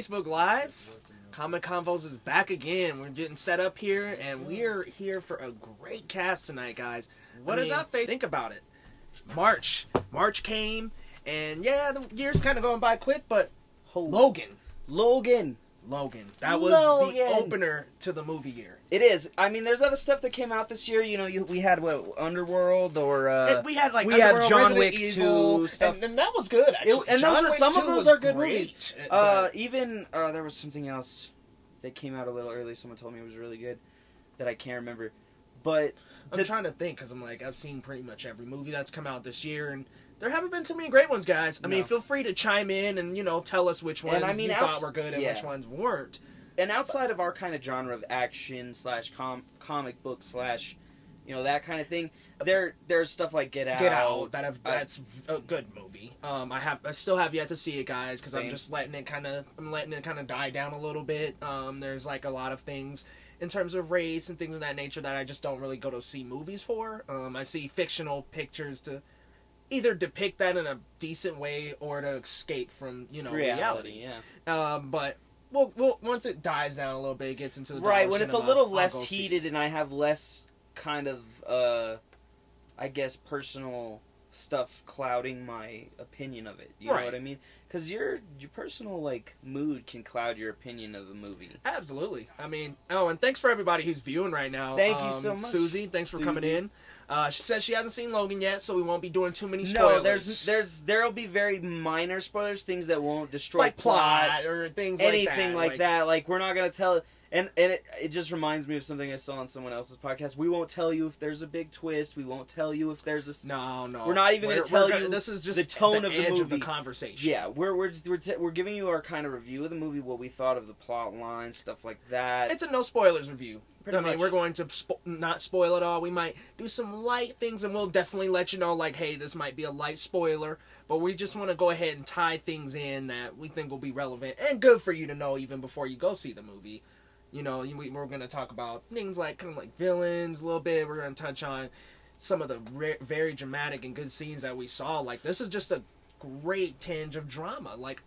What is up, Facebook Live? Comic Convos is back again. We're getting set up here, and we're here for a great cast tonight, guys. What I is mean- up, Face? Think about it. March, March came, and yeah, the year's kind of going by quick, but Logan, Logan. Logan, that was Logan. the opener to the movie year. It is. I mean, there's other stuff that came out this year. You know, you, we had what Underworld or uh, we had like we have Underworld, John Resident Wick Evil, 2 stuff. and, and that was good. Actually, It- and those John are- Wick some of those are good great, movies. but- uh, even uh, there was something else that came out a little early. Someone told me it was really good that I can't remember. But I'm trying to think because I'm like I've seen pretty much every movie that's come out this year, and there haven't been too many great ones, guys. I mean, feel free to chime in and you know tell us which ones And I mean, you outs- thought were good and yeah. which ones weren't. and outside of our kind of genre of action slash com- comic book slash, you know, that kind of thing, there there's stuff like Get Out. Get Out, that have I- that's a good movie. Um, I have I still have yet to see it, guys, because I'm just letting it kind of I'm letting it kind of die down a little bit. Um, there's like a lot of things in terms of race and things of that nature that I just don't really go to see movies for. Um, I see fictional pictures to either depict that in a decent way or to escape from you know reality. Yeah. Um, but we'll, we'll once it dies down a little bit, it gets into the right when it's a little less see heated and i have less kind of uh i guess personal stuff clouding my opinion of it you Right. know what i mean because your your personal like mood can cloud your opinion of a movie Absolutely. I mean, oh, and thanks for everybody who's viewing right now. Thank you Um, so much, Susie. Thanks for coming in. Uh, she says she hasn't seen Logan yet, so we won't be doing too many spoilers. no there's there's there'll be very minor spoilers things that won't destroy like plot or things anything like like that. that. Like we're not gonna tell. And and it, it just reminds me of something I saw on someone else's podcast. We won't tell you if there's a big twist. We won't tell you if there's a. No, no. We're not even gonna tell we're you This is just the tone of the edge of the conversation. Yeah, we're we're just, we're, t- we're giving you our kind of review of the movie, what we thought of the plot line, stuff like that. It's a no spoilers review. Pretty I mean, much. we're going to spo- not spoil it all. We might do some light things, and we'll definitely let you know, like, hey, this might be a light spoiler, but we just want to go ahead and tie things in that we think will be relevant and good for you to know even before you go see the movie. You know, we- we're going to talk about things like kind of like villains a little bit. We're going to touch on some of the very dramatic and good scenes that we saw. Like, this is just a great tinge of drama. Like,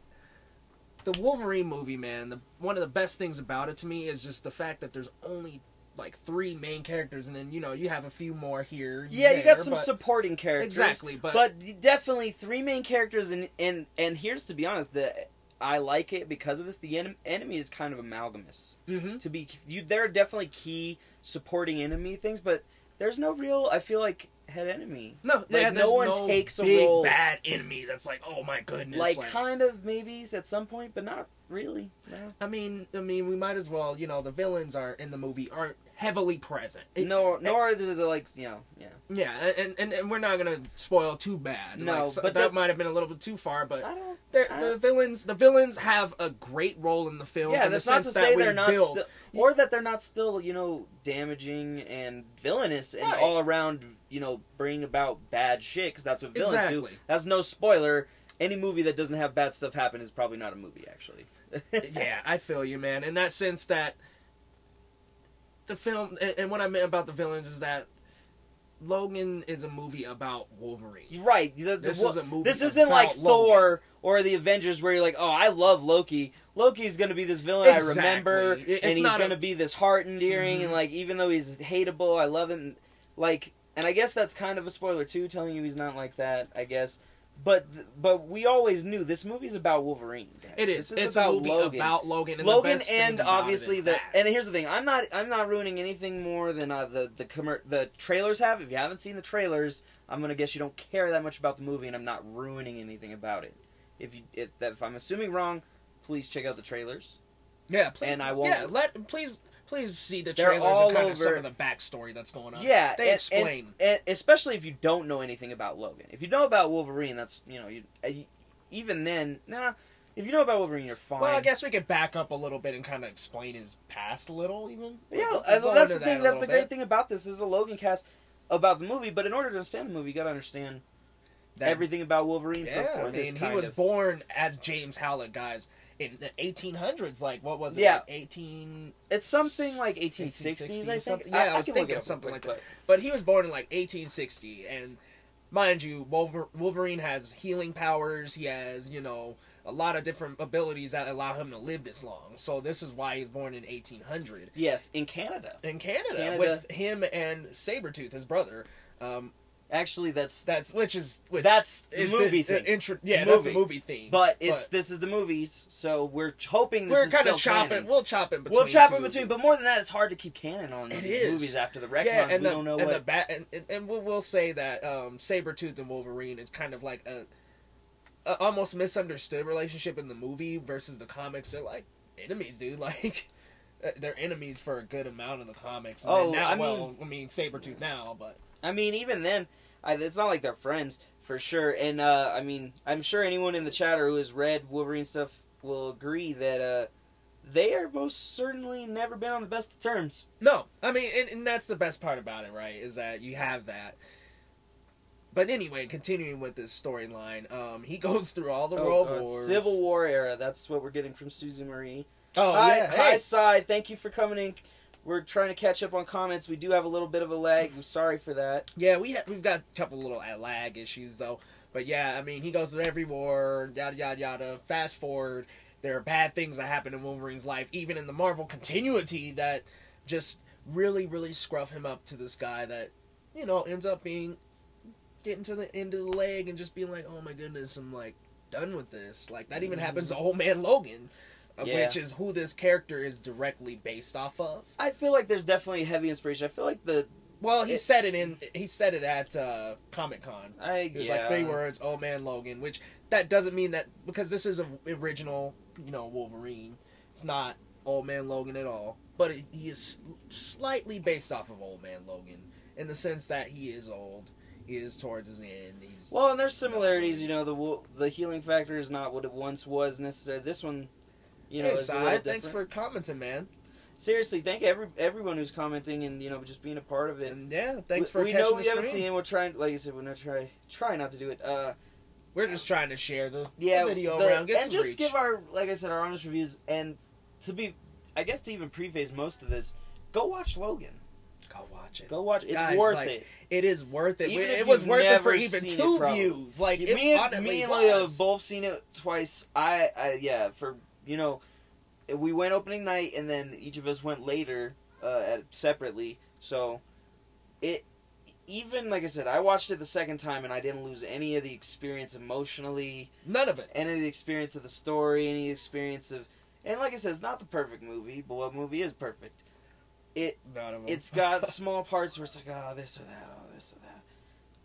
the Wolverine movie, man, the, one of the best things about it to me is just the fact that there's only like three main characters, and then you know you have a few more here. yeah, you got some but- supporting characters. exactly, but, but definitely three main characters, and and and here's to be honest, the I like it because of this. The en- enemy is kind of amalgamous. Mhm. To be, you there are definitely key supporting enemy things, but there's no real. I feel like head enemy. no, like, yeah, no one no takes a big role. bad enemy that's like, oh my goodness, like, kind of maybe at some point, but not really. No. I mean, I mean, we might as well, you know, the villains are in the movie aren't heavily present. It- no, nor is it like you know, yeah. yeah, and, and and we're not gonna spoil too bad. No, like, so- but that might have been a little bit too far, but I don't. they're, I- the villains, the villains have a great role in the film. Yeah, in that's the not to sense say they're not build. still, or that they're not still, you know, damaging and villainous and Right. all around, you know, bring about bad shit because that's what villains do. That's no spoiler. Any movie that doesn't have bad stuff happen is probably not a movie, actually. yeah, I feel you, man. In that sense, that the film and, what I meant about the villains is that Logan is a movie about Wolverine. right. The, the, This is a movie This isn't like Logan. Thor or the Avengers where you're like, oh, I love Loki. Loki's gonna be this villain I remember, It- it's and he's not gonna be this heart endearing, Mhm. and like even though he's hateable, I love him. Like, and I guess that's kind of a spoiler too, telling you he's not like that. I guess, but but we always knew this movie's about Wolverine. Guys. It is. Is it's about a movie Logan. about Logan. And Logan and obviously the that. and here's the thing I'm not I'm not ruining anything more than uh, the the commer- the trailers have if you haven't seen the trailers I'm gonna guess you don't care that much about the movie and I'm not ruining anything about it if you if, if I'm assuming wrong please check out the trailers yeah, please, and I won't- Yeah, let please please see the They're trailers all and kind of some of the backstory that's going on. yeah they and- explain. and, and especially if you don't know anything about Logan if you know about Wolverine that's you know you, uh, even then nah if you know about Wolverine you're fine well, I guess we could back up a little bit and kind of explain his past a little, even. Yeah, We'll- we'll go that's the thing. that That's the little great thing about this. This is a Logan cast about the movie, but in order to understand the movie, you got to understand That- everything about Wolverine Yeah, before I this. mean, he was of. born as James Howlett, guys, in the 1800s. Like, what was it? Yeah. like 18. It's something like 1860s, I think. something. Yeah, I, was can look thinking something real like quick, that. But he was born in like 1860, and mind you, Wolver- Wolverine has healing powers. He has, you know, a lot of different abilities that allow him to live this long. So this is why he's born in 1800 Yes, in Canada. in Canada, Canada. with him and Sabretooth, his brother. Um, Actually, that's that's which is which That's the is movie the, thing. intro, yeah, The that's the movie. movie theme. but it's this is the movies, so we're hoping this we're kind of chopping. canon. We'll chop in between. We'll chop in between, but more than that, it's hard to keep canon on It these is. movies after the retcons. yeah, and we the, don't know and what. the bat, and, and, and we'll, we'll say that um, Sabretooth and Wolverine is kind of like a, a almost misunderstood relationship in the movie versus the comics. They're like enemies, dude. Like uh, they're enemies for a good amount of the comics. And Oh, now, I well, mean- I mean Sabretooth now, but I mean, even then, I, it's not like they're friends for sure. And uh, I mean, I'm sure anyone in the chatter who has read Wolverine stuff will agree that uh, they are most certainly never been on the best of terms. no, I mean, and, and that's the best part about it, right? Is that you have that. But anyway, continuing with this storyline, um, he goes through all the world Oh, uh, wars. Civil War era. That's what we're getting from Susie Marie. Oh hi, yeah, hi, hey. side. Thank you for coming in. We're trying to catch up on comments. We do have a little bit of a lag. I'm sorry for that. Yeah, we ha- we've got a couple little uh, lag issues though. But yeah, I mean, he goes through every war, yada yada yada. Fast forward, there are bad things that happen in Wolverine's life, even in the Marvel continuity, that just really, really scruff him up to this guy that, you know, ends up being getting to the end of the leg and just being like, oh my goodness, I'm like done with this. Like that even happens to Old Man Logan, Yeah. which is who this character is directly based off of. I feel like there's definitely heavy inspiration. I feel like the Well, he It- said it in he said it at uh, Comic Con. I It was yeah. like three words, "Oh man, Logan," which that doesn't mean that because this is a original, you know, Wolverine. It's not Old Man Logan at all, but it, he is slightly based off of Old Man Logan in the sense that he is old. He is towards his end. He's Well, and there's similarities. You know, the the healing factor is not what it once was necessarily. This one, you know, hey, Side, thanks for commenting, man. Seriously, thank every everyone who's commenting and you know just being a part of it. And yeah, thanks we, for we catching know the we haven't stream. seen. We're trying, like you said, we're not try try not to do it. Uh, We're just trying to share the, the yeah, video the- around, get and just reach. give our like I said our honest reviews. And to be, I guess to even preface most of this, go watch Logan. Go watch it. Go watch. It. It's Guys, worth like, it. It is worth it. Even it was worth it for even two views. Like me and me and Leo have both seen it twice. I, I yeah for you know, we went opening night and then each of us went later uh, at separately. So it even like I said, I watched it the second time and I didn't lose any of the experience emotionally, None of it. any of the experience of the story, any experience of. And like I said, it's not the perfect movie, but what movie is perfect? It None of them. it's got small parts where it's like, oh, this or that, oh, this or that.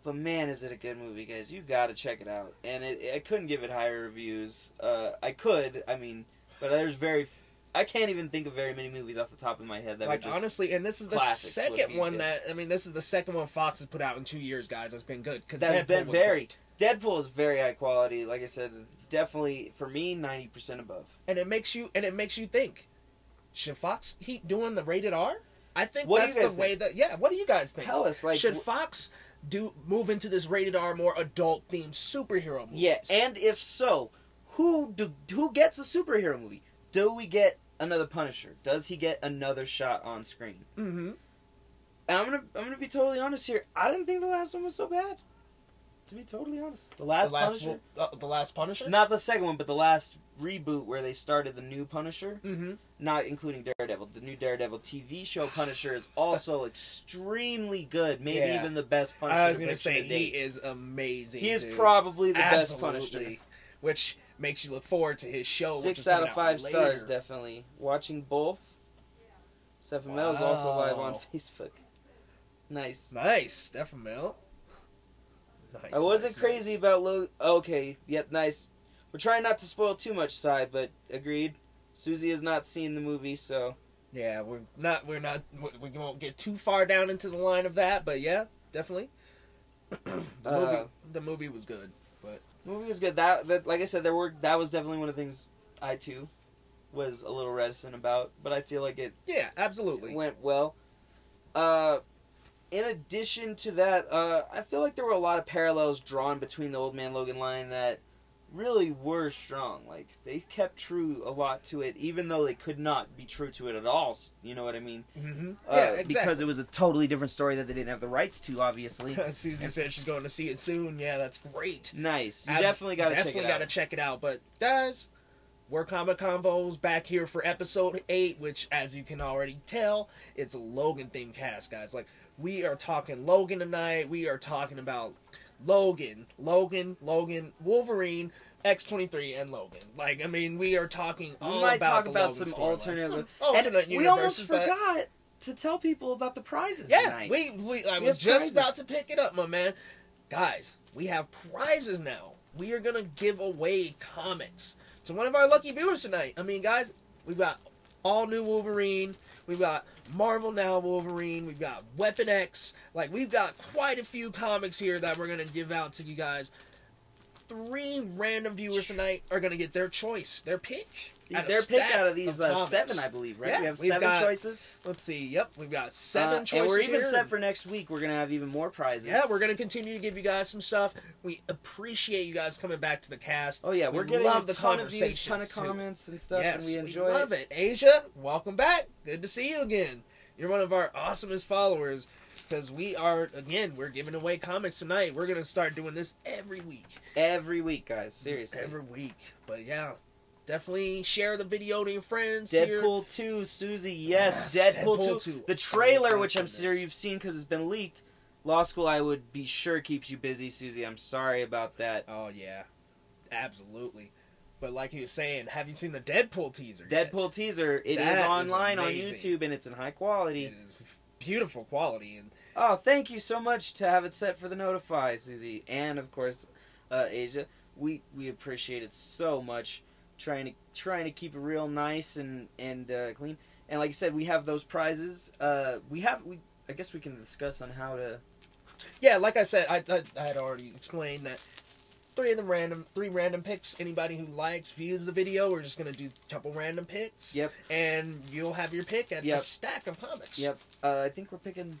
But man, is it a good movie, guys? You got to check it out. And it, I couldn't give it higher reviews. Uh, I could, I mean, but there's very, I can't even think of very many movies off the top of my head that like just. honestly, and this is the second one good. that I mean, this is the second one Fox has put out in two years, guys. That's been good because That's been very. Deadpool is very high quality. Like I said, definitely for me, ninety percent above. and it makes you and it makes you think. Should Fox keep doing the rated R? I think What that's the way that yeah. What do you guys think? Tell us, like, should Fox do move into this rated R, more adult themed superhero movies? yeah, and if so, who do who gets a superhero movie? Do we get another Punisher? Does he get another shot on screen? mm-hmm. And I'm gonna I'm gonna be totally honest here. I didn't think the last one was so bad. To be totally honest, the last, the last Punisher, uh, the last Punisher. not the second one, but the last reboot where they started the new Punisher, mm-hmm. not including Daredevil. The new Daredevil TV show Punisher is also extremely good. Maybe Yeah. even the best Punisher. I was gonna say he is amazing. he is dude. probably the best Punisher. which makes you look forward to his show. which Six is out of five later. stars, definitely. Watching both. Stephen Mel is also live on Facebook. Nice. Nice, Stephen Mill. Nice. I wasn't nice, crazy nice. about Lo. Okay, yep, nice. We're trying not to spoil too much, side, but agreed. Susie has not seen the movie, so Yeah, we're not. We're not. We won't get too far down into the line of that, but yeah, definitely. the Uh, movie. The movie was good. But the movie was good. That, that, like I said, there were that was definitely one of the things I too was a little reticent about, but I feel like it Yeah, absolutely. went well. Uh, in addition to that, uh, I feel like there were a lot of parallels drawn between the Old Man Logan line that really were strong. Like they kept true a lot to it, even though they could not be true to it at all. You know what I mean? Mm-hmm. Uh, yeah, exactly. Because it was a totally different story that they didn't have the rights to. Obviously, Susie said she's going to see it soon. Yeah, that's great. nice. You Abs- definitely got to check definitely it out. check it out. But guys, we're Comic Convos back here for episode eight, which, as you can already tell, it's a Logan themed cast, guys. Like we are talking Logan tonight. We are talking about Logan, Logan, Logan, Wolverine. X23 and Logan. Like, I mean, we are talking We all might about talk the about Logan some alternative- Some and alternate we almost forgot to tell people about the prizes. Yeah, tonight. we, we I We was just prizes. about to pick it up, my man. Guys, we have prizes now. We are gonna give away comics to one of our lucky viewers tonight. I mean, guys, we've got all new Wolverine. We've got Marvel Now Wolverine. We've got Weapon X. Like we've got quite a few comics here that we're gonna give out to you guys. Three random viewers tonight are gonna get their choice, their pick. out of They're picked stack out of these of uh, seven, I believe. Right? Yeah, we have seven got choices. Let's see. Yep, we've got seven Uh, choices and we're even here. set for next week. We're gonna have even more prizes. Yeah, we're gonna continue to give you guys some stuff. We appreciate you guys coming back to the cast. Oh yeah, We we're getting love a the ton of views, ton of too. comments and stuff, yes, and we enjoy we love it. Asia, welcome back. Good to see you again. You're one of our awesomest followers because we are again we're giving away comics tonight. We're gonna start doing this every week, every week, guys. Seriously. every week. But yeah, definitely share the video to your friends. here. Deadpool 2, Susie, yes, Yes, Deadpool, Deadpool 2. 2. The trailer, Oh, which I'm goodness. sure you've seen because it's been leaked. Law School, I would be sure keeps you busy, Susie. I'm sorry about that. Oh yeah, absolutely. But like you were saying, have you seen the Deadpool teaser? yet? Deadpool teaser, it is That is online on. YouTube and it's in high quality. It is beautiful quality and Oh, thank you so much to have it set for the notify, Susie, and of course, uh, Asia. We we appreciate it so much. Trying to trying to keep it real nice and and uh, clean. And like I said, we have those prizes. Uh, we have we. I guess we can discuss on how to. yeah, like I said, I, I, I had already explained that three of them random, three random picks. Anybody who likes views the video, we're just gonna do a couple random picks. Yep. And you'll have your pick at Yep. the stack of comics. Yep. Uh, I think we're picking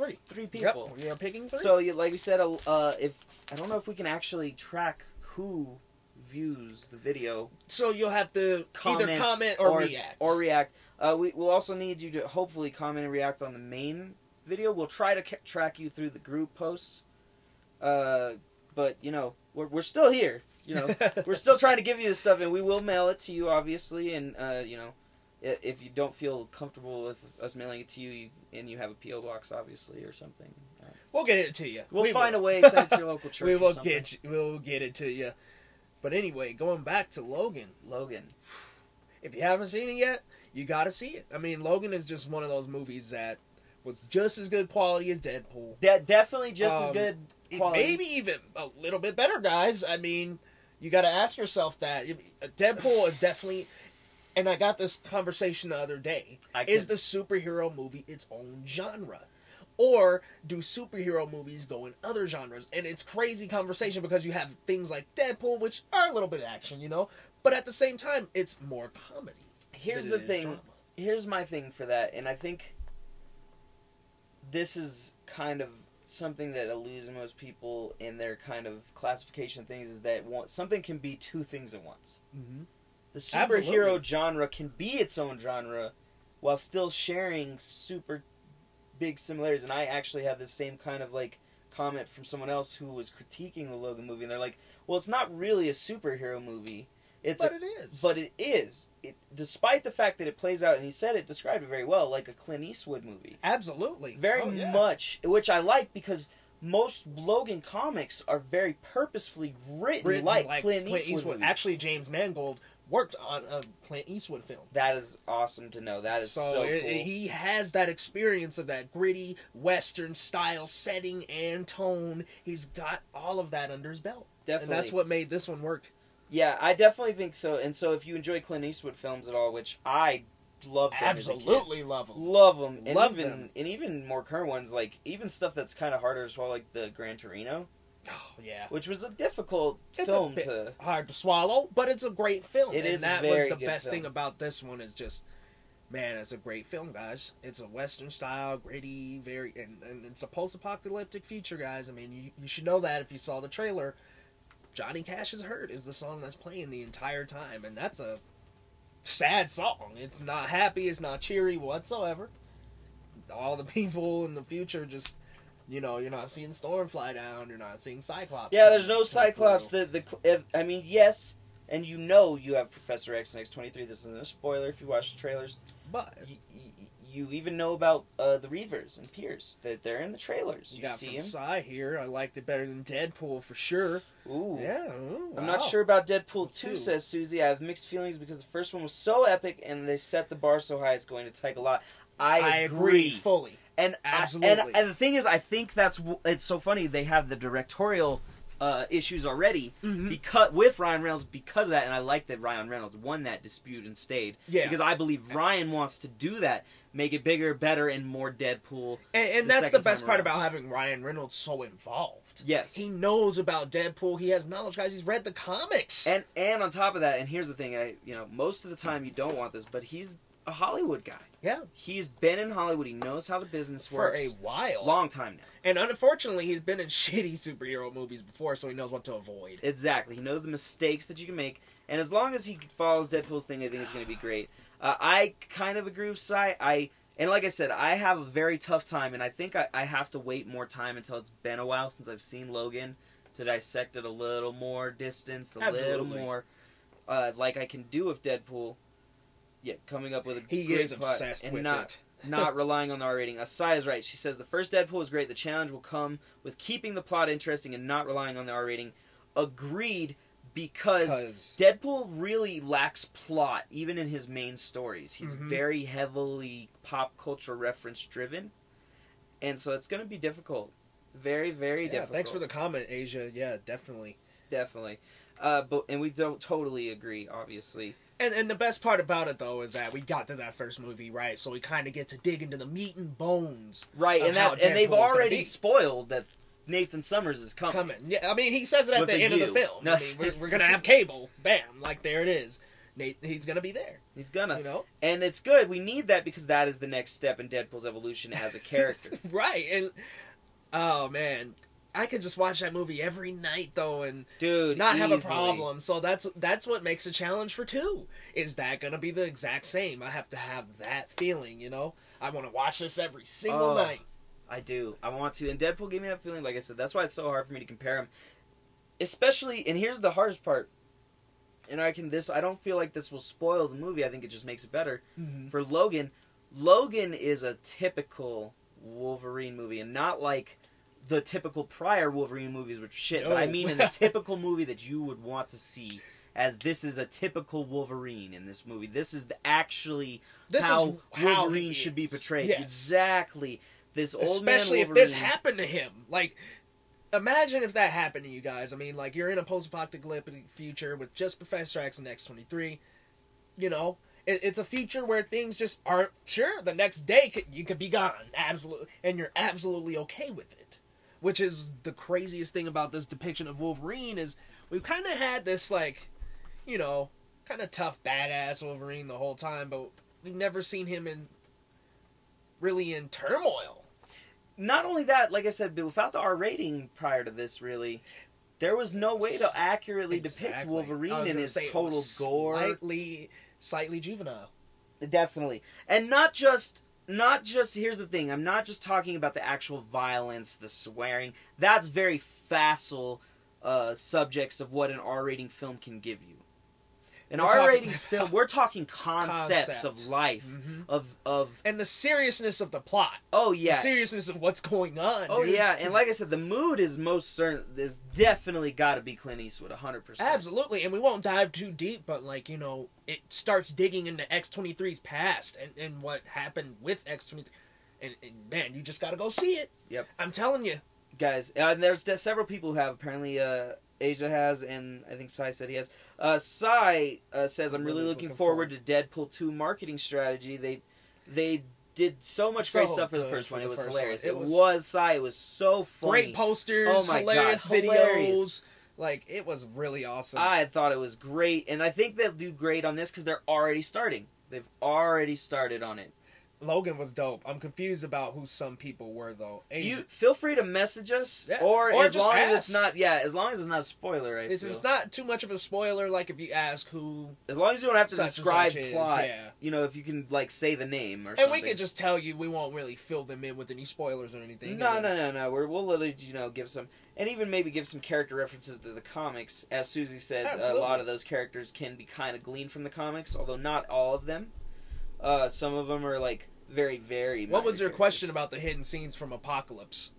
Three. three people. Yep. We are picking three. So, you- like we said, uh, uh, if I don't know if we can actually track who views the video, so you'll have to comment, either comment or, react. or react. Uh, we will also need you to hopefully comment and react on the main video. We'll try to track you through the group posts. Uh, but you know, we're we're still here. You know, we're still trying to give you this stuff, and we will mail it to you, obviously. And uh, you know, if you don't feel comfortable with us mailing it to you, you and you have a PO box, obviously, or something, uh, we'll get it to you. we'll We find will. a way. Send it to your local church. we will get you, we'll get it to you. But anyway, going back to Logan, Logan. if you haven't seen it yet, you got to see it. I mean, Logan is just one of those movies that was just as good quality as Deadpool. De- definitely just as Um, good quality. Maybe even a little bit better, guys. I mean, you got to ask yourself that. Deadpool is definitely, and I got this conversation the other day. I Is the superhero movie its own genre? Or do superhero movies go in other genres? And it's crazy conversation because you have things like Deadpool, which are a little bit action, you know, but at the same time, it's more comedy. Here's the thing. drama. Here's my thing for that, and I think this is kind of something that eludes most people in their kind of classification things is that one, something can be two things at once. Mm-hmm. The superhero Absolutely. genre can be its own genre while still sharing super big similarities. And I actually had the same kind of like comment from someone else who was critiquing the Logan movie, and they're like, "Well, it's not really a superhero movie. It's But a it is. but it is. It, despite the fact that it plays out, and he said it, described it very well, like a Clint Eastwood movie. absolutely Very Oh, yeah. much, which I like because most Logan comics are very purposefully written, Written like, Clint, Eastwood. movies. Actually, James Mangold worked on a Clint Eastwood film. that is awesome to know. That is so, it- cool. he has that experience of that gritty Western style setting and tone. He's got all of that under his belt, definitely. and that's what made this one work. Yeah, I definitely think so. And so, if you enjoy Clint Eastwood films at all, which I love, them as a kid, Absolutely love him. love them, and Love even them. and even more current ones, like even stuff that's kind of harder as well like the Gran Torino. Oh yeah, which was a difficult It's a film bit- to. hard to swallow, but it's a great film. It and is that very was the best film. thing about this one is just, man, it's a great film, guys. It's a Western style, gritty, very, and, and it's a post-apocalyptic future, guys. I mean, you, you should know that if you saw the trailer. Johnny Cash is hurt is the song that's playing the entire time, and that's a sad song. It's not happy. It's not cheery whatsoever. All the people in the future just. You know, you're not seeing Storm fly down. You're not seeing Cyclops. Yeah, there's no Cyclops. through. The the if, I mean, yes, and you know you have Professor X and X twenty three. This isn't a spoiler if you watch the trailers. But You, you, you even know about uh, the Reavers and Pierce that they're in the trailers. you You, got see from him. Psy here. I liked it better than Deadpool for sure. Ooh. Yeah, ooh, I'm not sure about Deadpool 2, too. says Susie. I have mixed feelings because the first one was so epic and they set the bar so high it's going to take a lot. I, I agree. agree fully. And I- Absolutely. and, and the thing is, I think that's it's so funny. They have the directorial uh, issues already Mhm. because with Ryan Reynolds because of that, and I like that Ryan Reynolds won that dispute and stayed. Yeah. Because I believe Ryan wants to do that, make it bigger, better, and more Deadpool. And, and the that's the best part around. about having Ryan Reynolds so involved. Yes. He knows about Deadpool. He has knowledge, guys. He's read the comics. and and on top of that, and here's the thing, I you know most of the time you don't want this, but he's a Hollywood guy. yeah, He's been in Hollywood. He knows how the business works. for a while. long time now. And unfortunately, he's been in shitty superhero movies before, so he knows what to avoid. Exactly. He knows the mistakes that you can make, and as long as he follows Deadpool's thing, I think it's going to be great. Uh, I kind of agree with Cy. I and like I said, I have a very tough time, and I think I, I have to wait more time until it's been a while since I've seen Logan to dissect it a little more distance, a little more, uh, like I can do with Deadpool. Yeah, coming up with a He great is plot obsessed and with not it. not relying on the R rating. Asai is right. She says the first Deadpool is great. The challenge will come with keeping the plot interesting and not relying on the R rating. Agreed, because Because Deadpool really lacks plot, even in his main stories. He's Mhm. very heavily pop culture reference driven, and so it's going to be difficult. Very, very yeah, difficult. thanks for the comment, Asia. Yeah, definitely. definitely. Uh, but and we don't totally agree, obviously. And and the best part about it though is that we got to that first movie right, so we kind of get to dig into the meat and bones. Right, and that and they've already spoiled that Nathan Summers is coming. coming. Yeah, I mean he says it at With the end of the film. No, I mean, we're, we're gonna have cable. Bam, like there it is. Nate, he's gonna be there. He's gonna, You know, and it's good. We need that because that is the next step in Deadpool's evolution as a character. right? And oh man, I could just watch that movie every night though, and Dude, not have a problem. So that's that's what makes a challenge for two. Is that gonna be the exact same? I have to have that feeling. You know, I want to watch this every single Oh. night. I do. I want to. And Deadpool gave me that feeling. Like I said, that's why it's so hard for me to compare him. Especially, and here's the hardest part. And I can this. I don't feel like this will spoil the movie. I think it just makes it better mm-hmm. for Logan. Logan is a typical Wolverine movie, and not like the typical prior Wolverine movies, which shit. But I mean, in the typical movie that you would want to see. As this is a typical Wolverine in this movie. This is the, actually This how is how Wolverine should be portrayed. Yes. Exactly. This old Especially man if this happened to him. Like, imagine if that happened to you guys. I mean, like, you're in a post-apocalyptic future with just Professor X and X-23. You know, it's a future where things just aren't sure. The next day, you could be gone. Absolutely. And you're absolutely okay with it. Which is the craziest thing about this depiction of Wolverine is we've kind of had this, like, you know, kind of tough, badass Wolverine the whole time, but we've never seen him in really in turmoil. Not only that, like I said, but without the R rating prior to this, really, there was no way to accurately depict Exactly. I Wolverine in his total gore. slightly, slightly juvenile. Definitely, and not just. Not just here's the thing. I'm not just talking about the actual violence, the swearing. That's very facile uh, subjects of what an R-rating film can give you. An We're R-rating film, we're talking concepts Concept. of life, Mhm. of of And the seriousness of the plot, oh the yeah, seriousness of what's going on. Oh dude. yeah, and like I said, the mood is most certain. Is definitely got to be Clint Eastwood, hundred percent. absolutely, and we won't dive too deep, but like you know, it starts digging into X 23's past and and what happened with X 23. And, and man, you just got to go see it. Yep. I'm telling you. guys. Uh, and there's several people who have apparently. Uh, Asia has, and I think Sai said he has. Uh, Sai uh, says, "I'm really, looking, forward, to Deadpool 2 marketing strategy. They they did so much great stuff for the first one. the It was hilarious. one. It was, was- Sai. It was so funny. Great posters, Oh my hilarious God, videos. hilarious. Like it was really awesome. I thought it was great, and I think they'll do great on this because they're already starting. They've already started on it. Logan was dope. I'm confused about who some people were though. You feel free to message us, Yeah, or, or as long as ask. it's not yeah, as long as it's not a spoiler. I If feel. it's not too much of a spoiler, like if you ask who as long as you don't have to describe is, plot, yeah. you know, if you can like say the name or And something. we could just tell you we won't really fill them in with any spoilers or anything. No, And no, no, no. We're, we'll literally, you know, give some, and even maybe give some character references to the comics. As Susie said, a lot of those characters can be kind of gleaned from the comics, although not all of them. Uh, some of them are like very, very. What was your characters. question about the hidden scenes from Apocalypse?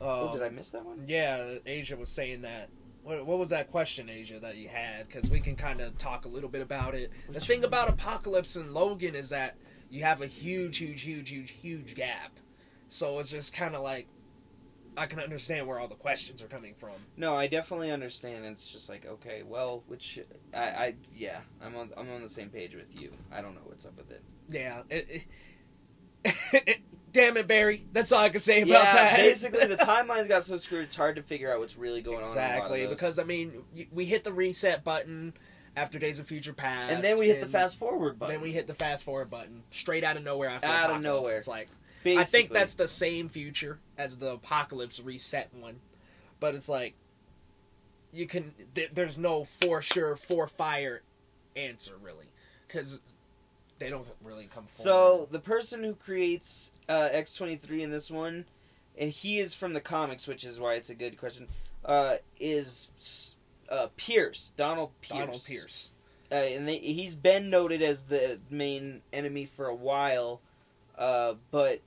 Oh, Um, did I miss that one? Yeah, Asia was saying that. What, what was that question, Asia, that you had? Because we can kind of talk a little bit about it. the thing about Apocalypse and Logan is that you have a huge, huge, huge, huge, huge gap. So it's just kind of like I can understand where all the questions are coming from. No, I definitely understand. It's just like okay, well, which I, I yeah, I'm on, I'm on the same page with you. I don't know what's up with it. Yeah. It, it, damn it, Barry. That's all I can say about yeah, that. basically the timelines got so screwed. It's hard to figure out what's really going on. exactly in a lot of those. because I mean we hit the reset button after Days of Future Past, and then we hit the fast forward button. Then we hit the fast forward button straight out of nowhere after Out of nowhere. It's like I think that's the same future as the Apocalypse reset one, but it's like you can. Th- there's no for sure for fire answer really because they don't really come. So the person who creates uh, X twenty three in this one, and he is from the comics, which is why it's a good question. Uh, is uh, Pierce Donald Pierce? Donald Pierce. uh, and they, he's been noted as the main enemy for a while, uh, but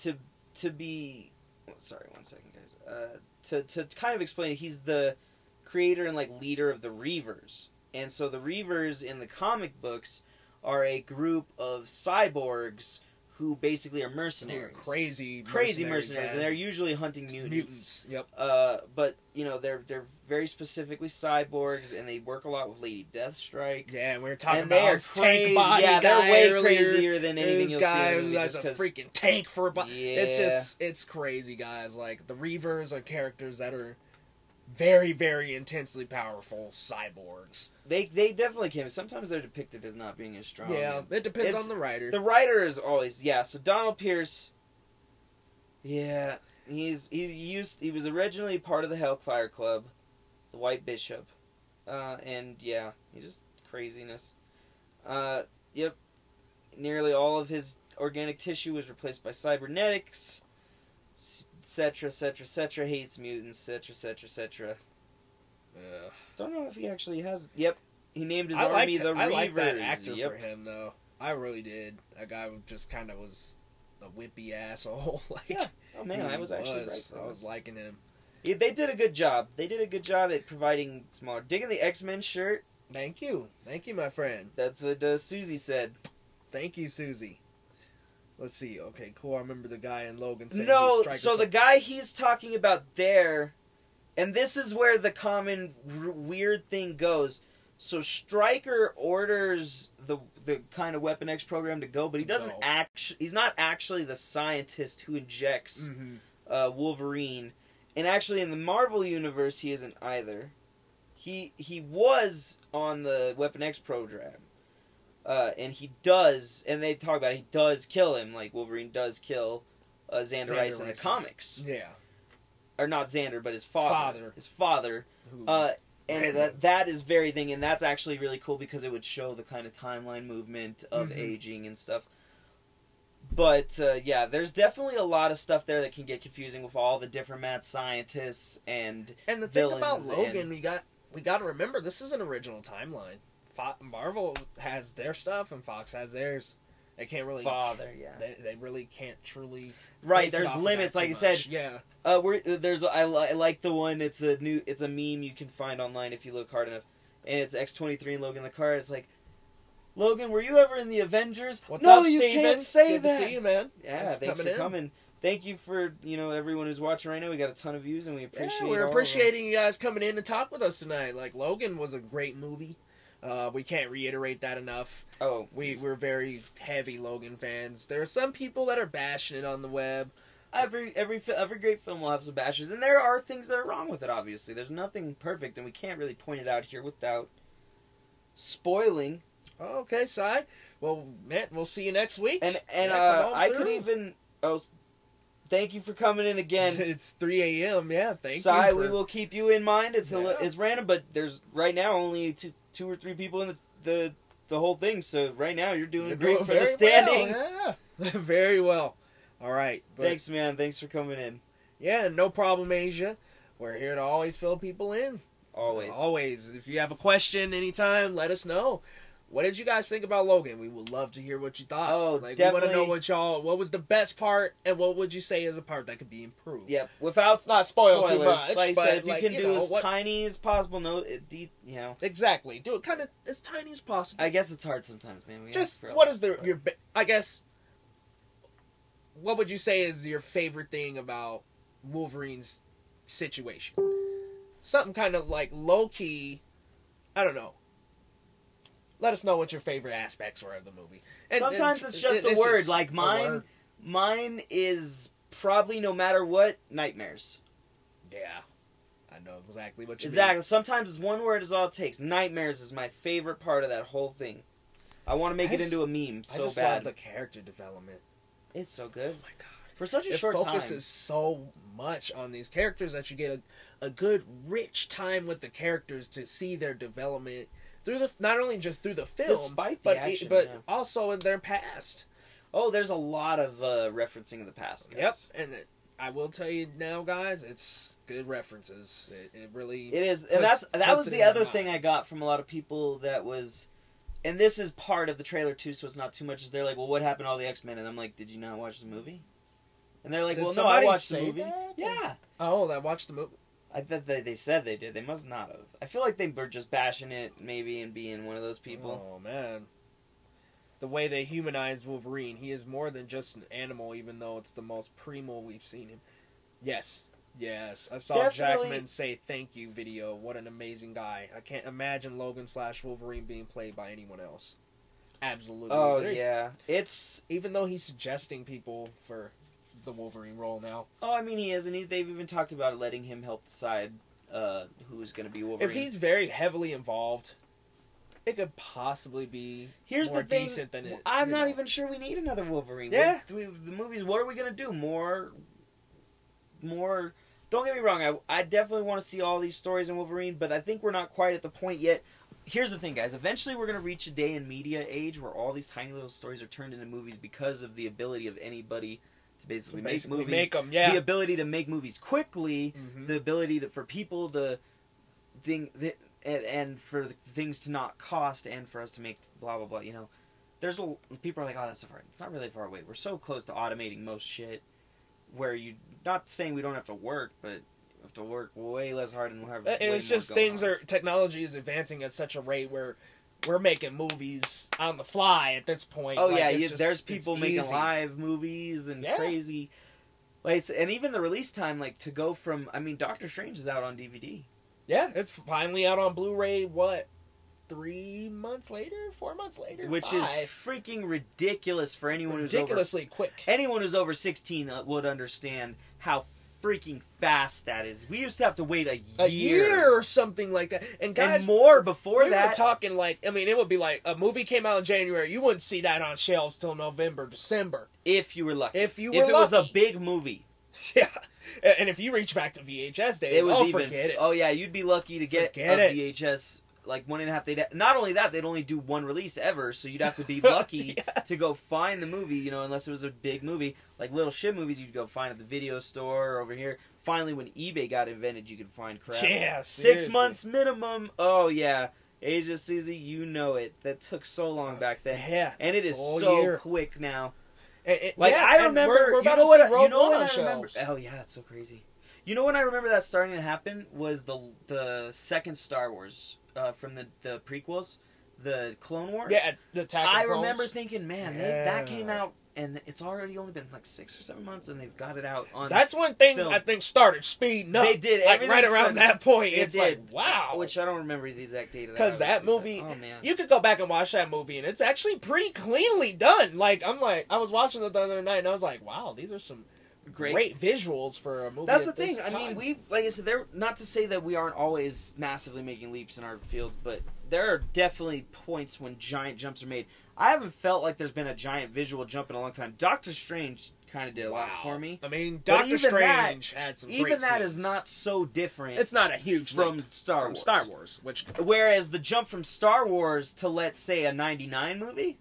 to to be sorry, one second, guys. Uh, to to kind of explain, he's the creator and like leader of the Reavers, and so the Reavers in the comic books are a group of cyborgs who basically are mercenaries, Crazy, crazy mercenaries, yeah. and they're usually hunting mutants. mutants. Yep. Uh, but you know they're they're very specifically cyborgs, and they work a lot with Lady Deathstrike. Yeah, and we were talking and about they are this crazy. tank body yeah, guy they're way earlier. crazier than anything this you'll guy see in the who has Just a freaking tank for a body. It's just it's crazy, guys. Like the Reavers are characters that are very, very intensely powerful cyborgs. they they definitely can. Sometimes they're depicted as not being as strong. yeah, it depends It's- on the writer. the writer is always yeah. So Donald Pierce, yeah, he's he used he was originally part of the Hellfire Club, the White Bishop, uh, and yeah, he just craziness. Uh, yep, nearly all of his organic tissue was replaced by cybernetics, etc., etc., etc. Hates mutants, etc., etc., etc. Don't know if he actually has. Yep, he named his I army liked, the I Reavers. liked that actor yep. for him though. I really did. That guy just kind of was a whippy asshole. like Yeah. Oh man, I was actually right. I was liking him. Yeah, they did a good job. They did a good job at providing smaller. Digging the X Men shirt. Thank you, thank you, my friend. That's what uh, Susie said. Thank you, Susie. Let's see. Okay, cool. I remember the guy in Logan saying No, so the guy he's talking about there, and this is where the common weird thing goes. So Stryker orders the the kind of Weapon X program to go, but he doesn't go. actually. He's not actually the scientist who injects Mhm. uh, Wolverine, and actually in the Marvel universe he isn't either. He he was on the Weapon X program, uh, and he does, and they talk about it, he does kill him. Like Wolverine does kill uh, Zander, Zander Rice in the comics, Yeah. or not Zander, but his father. Father. His father. Who- Uh, and that that is very thing, and that's actually really cool because it would show the kind of timeline movement of Mhm. aging and stuff. But uh, yeah, there's definitely a lot of stuff there that can get confusing with all the different mad scientists and and the thing about Logan, and- we got we got to remember this is an original timeline. Fo- Marvel has their stuff and Fox has theirs. They can't really father. Yeah, They, they really can't truly right. There's limits, like you said. Yeah, Uh, we're, there's I, li- I like the one. It's a new. It's a meme you can find online if you look hard enough, and it's X23 and Logan the car. It's like, Logan, were you ever in the Avengers? What's no, up, you Steven? can't say Good that. to see you, man. Yeah, Thanks thanks, for for coming in. coming. Thank you for you know everyone who's watching right now. We got a ton of views and we appreciate. yeah, we're all of them. appreciating you guys coming in to talk with us tonight. Like Logan was a great movie. Uh, we can't reiterate that enough. Oh, We we're very heavy Logan fans. There are some people that are bashing it on the web. every every every great film will have some bashes, and there are things that are wrong with it. Obviously, there's nothing perfect, and we can't really point it out here without spoiling Okay, Cy. Well, man, we'll see you next week. And and Yeah, uh, I could even. Oh, thank you for coming in again. it's 3 a.m. Yeah, thank Sai, you. For... we will keep you in mind. It's a it's random, but there's right now only two two or three people in the the, the whole thing. So right now you're doing You're great doing for the standings. Well, yeah. very well. All right. But, Thanks, man. Thanks for coming in. Yeah, no problem, Asia. We're here to always fill people in. Always. Always. If you have a question anytime, let us know. What did you guys think about Logan? We would love to hear what you thought. Oh, like we want to know what y'all. What was the best part, and what would you say is a part that could be improved? Yep. Without Let's not spoil too much. like but, said, if you like, can do know, as what- tiny as possible, no, it, de- you know. exactly. Do it kind of as tiny as possible. I guess it's hard sometimes, man. We Just ask for a what lot, is the but- your? I guess. What would you say is your favorite thing about Wolverine's situation? Something kind of like low key. I don't know. Let us know what your favorite aspects were of the movie. And- and Sometimes it's just a it's word. just Like mine, word. mine is probably no matter what nightmares. Yeah, I know exactly what you Exactly. Sometimes it's one word is all it takes. Nightmares is my favorite part of that whole thing. I want to make I it just- into a meme mean. so I just bad. love the character development. It's so good Oh my god. for such a it short focuses so much on these characters that you get a, a good rich time with the characters to see their development through the not only just through the film Despite the but action, but yeah. also in their past. Oh, there's a lot of uh, referencing of the past. yep and it, i will tell you now guys it's good references it, it really It is, puts- and that's that was the in other thing. I got from a lot of people that was, and this is part of the trailer too, so it's not too much. Is they're like, well, what happened to all the X Men? And I'm like, did you not watch the movie? And they're like, Did well, no, I watched the movie. that? Yeah, oh i watched the movie I thought they, they said they did. They must not have. I feel like they were just bashing it, maybe, and being one of those people. oh man the way they humanized wolverine he is more than just an animal even though it's the most primal we've seen him yes yes i saw Definitely- jackman say thank you video what an amazing guy i can't imagine logan slash wolverine being played by anyone else absolutely Oh yeah, it's. even though he's suggesting people for the wolverine role now Oh, I mean, he is, and he, they've even talked about letting him help decide uh, who's going to be Wolverine. if he's very heavily involved it could possibly be Here's more the thing. decent than it I'm not know. even sure we need another Wolverine. Yeah. We, we, the movies. What are we gonna do? More. More. Don't get me wrong. I, I definitely want to see all these stories in Wolverine, but I think we're not quite at the point yet. Here's the thing, guys. Eventually, we're gonna reach a day in media age where all these tiny little stories are turned into movies because of the ability of anybody to basically, basically make movies. make them yeah The ability to make movies quickly Mhm. the ability to, for people to think that and, and for things to not cost and for us to make blah blah blah you know there's a people are like oh that's so far it's not really far away we're so close to automating most shit where you not saying we don't have to work but have to work way less hard and have Uh, it's just things on. are technology is advancing at such a rate where we're making movies on the fly at this point. oh Like, yeah you, just- there's people making easy. live movies and Yeah. crazy like and even the release time like to go from i mean doctor strange is out on dvd Yeah, it's finally out on Blu-ray. What? Three months later? Four months later? which is freaking ridiculous for anyone who's ridiculously quick. anyone who's over 16 uh, would understand how freaking fast that is. We used to have to wait a year, A year or something like that. And guys, and more before we that. were talking like I mean, it would be like a movie came out in January. You wouldn't see that on shelves till November, December. if you were lucky, If you were if it was a big movie, Yeah, and and if you reach back to VHS days, it was oh, even. forget it. Oh yeah, you'd be lucky to get Forget a it. VHS like one and a half. They'd not only that they'd only do one release ever, so you'd have to be lucky Yeah. to go find the movie. You know, unless it was a big movie like little shit movies, you'd go find at the video store or over here. Finally, when eBay got invented, you could find crap. Yeah, Six months minimum. Oh yeah, Asia Susie, you know it. That took so long back then, Yeah, and it is so year. quick now. And- and- Like yeah, I remember, we're, we're you know what? I- you know what I remember? shelves. Oh yeah, that's so crazy. You know when I remember that starting to happen was the the second Star Wars uh, from the the prequels, the Clone Wars. Yeah, the Attack of I Clones. remember thinking, man, they, that came out and it's already only been like six or seven months, and they've got it out on. That's when things film. I think started speeding up. They did. like right around started- that point. It It's did. like wow, which I don't remember the exact date of that. because that movie, but- oh man, you could go back and watch that movie, and it's actually pretty cleanly done. Like I'm like, I was watching it the other night, and I was like, wow, these are some Great. great, visuals for a movie. That's the at this thing. I mean, we like I said, there. Not to say that we aren't always massively making leaps in our fields, but there are definitely points when giant jumps are made. I haven't felt like there's been a giant visual jump in a long time. Doctor Strange kind of did a lot for me. I mean, Doctor even that- Strange had some. Even great that is scenes. not so different It's not a huge from Star from Wars. Star Wars, which Whereas the jump from Star Wars to let's say a '99 movie,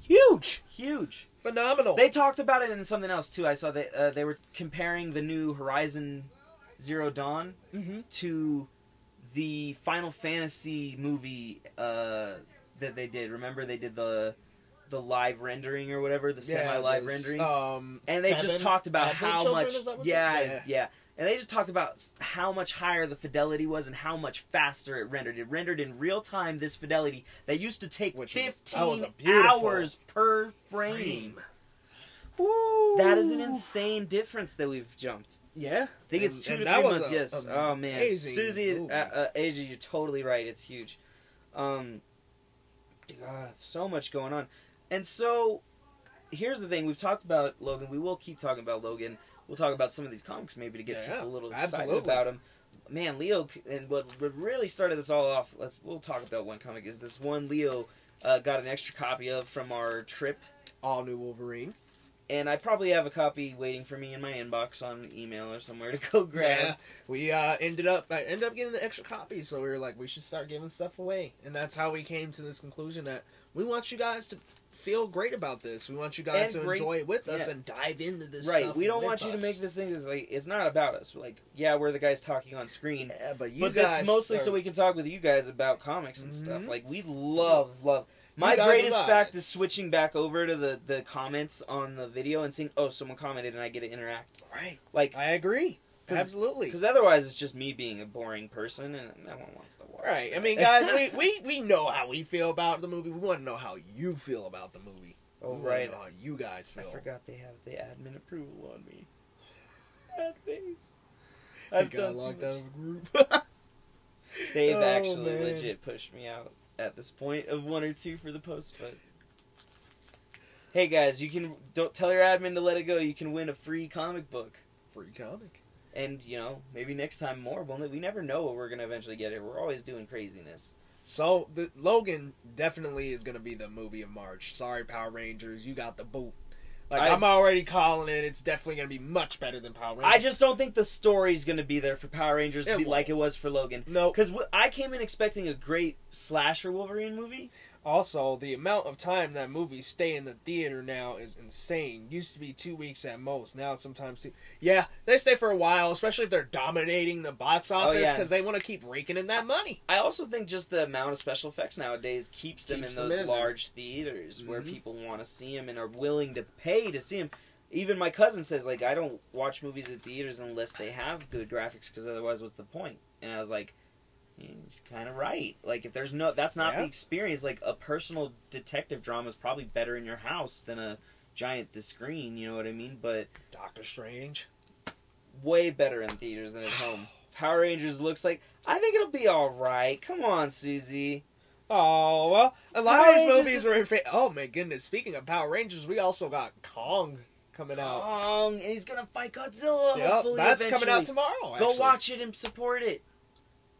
huge, huge. Phenomenal. They talked about it in something else too. I saw that uh, they were comparing the new Horizon Zero Dawn mm-hmm. to the Final Fantasy movie uh, that they did. Remember they did the the live rendering or whatever, the semi-live rendering, Um, and they Seven just talked about how much. is that what Yeah, yeah. yeah, And they just talked about how much higher the fidelity was and how much faster it rendered. It rendered in real time this fidelity that used to take Which 15 was hours per frame. frame. That is an insane difference that we've jumped. Yeah, I think it's two to that three months. a- yes. a oh man, Susie, uh, uh, Asia, you're totally right. It's huge. Um, God, so much going on, and so here's the thing: we've talked about Logan. We will keep talking about Logan. We'll talk about some of these comics maybe to get Yeah, people a little excited absolutely. about them. Man, Leo, and what really started this all off. Let's we'll talk about one comic. Is this one Leo uh, got an extra copy of from our trip all new Wolverine. and I probably have a copy waiting for me in my inbox on email or somewhere to go grab. Yeah, we uh, ended up I ended up getting an extra copy, so we were like, we should start giving stuff away, and that's how we came to this conclusion that we want you guys to feel great about this. We want you guys And to great- enjoy it with us yeah. and dive into this. Right, stuff we don't want you to make this thing is like it's not about us. Like, yeah, we're the guys talking on screen, Yeah, but you but guys that's mostly are- so we can talk with you guys about comics and stuff. Mhm. Like, we love love. My greatest love fact it. is switching back over to the the comments on the video and seeing, oh, someone commented and I get to interact. right. Like, I agree. 'Cause- Absolutely. because otherwise it's just me being a boring person and no one wants to watch. Right. I mean, guys, we, we, we know how we feel about the movie. We want to know how you feel about the movie. oh we right, how you guys feel? I forgot they have the admin approval on me. Sad face. I've got done locked much. out of a group. They've Oh, actually man. legit pushed me out at this point of one or two for the post, but hey guys, you can don't tell your admin to let it go. You can win a free comic book, Free comic. And you know maybe next time more. Well, we never know what we're gonna eventually get here. We're always doing craziness. So the Logan definitely is going to be the movie of March. Sorry, Power Rangers, you got the boot. Like I- am already calling it. It's definitely going to be much better than Power Rangers. I just don't think the story's gonna be there for Power Rangers to be like won't. it was for Logan. no. Because I came in expecting a great slasher Wolverine movie. Also, the amount of time that movies stay in the theater now is insane. Used to be two weeks at most. Now sometimes two. Yeah, they stay for a while, especially if they're dominating the box office Oh, yeah. because they want to keep raking in that money. I also think just the amount of special effects nowadays keeps them Keeps in them those in large theaters where Mhm. people want to see them and are willing to pay to see them. Even my cousin says like I don't watch movies at theaters unless they have good graphics because otherwise what's the point? And I was like, he's kind of right. Like if there's no, that's not the experience. Like a personal detective drama is probably better in your house than a giant screen. You know what I mean? But Doctor Strange. way better in theaters than at home. Power Rangers looks like I think it'll be all right. Come on, Susie. Oh well, a lot Power of these Rangers movies is- were in. Fa- oh my goodness! Speaking of Power Rangers, we also got Kong coming out. Kong, and he's gonna fight Godzilla. Yep, hopefully, that's coming out eventually. tomorrow. Go watch it and support it.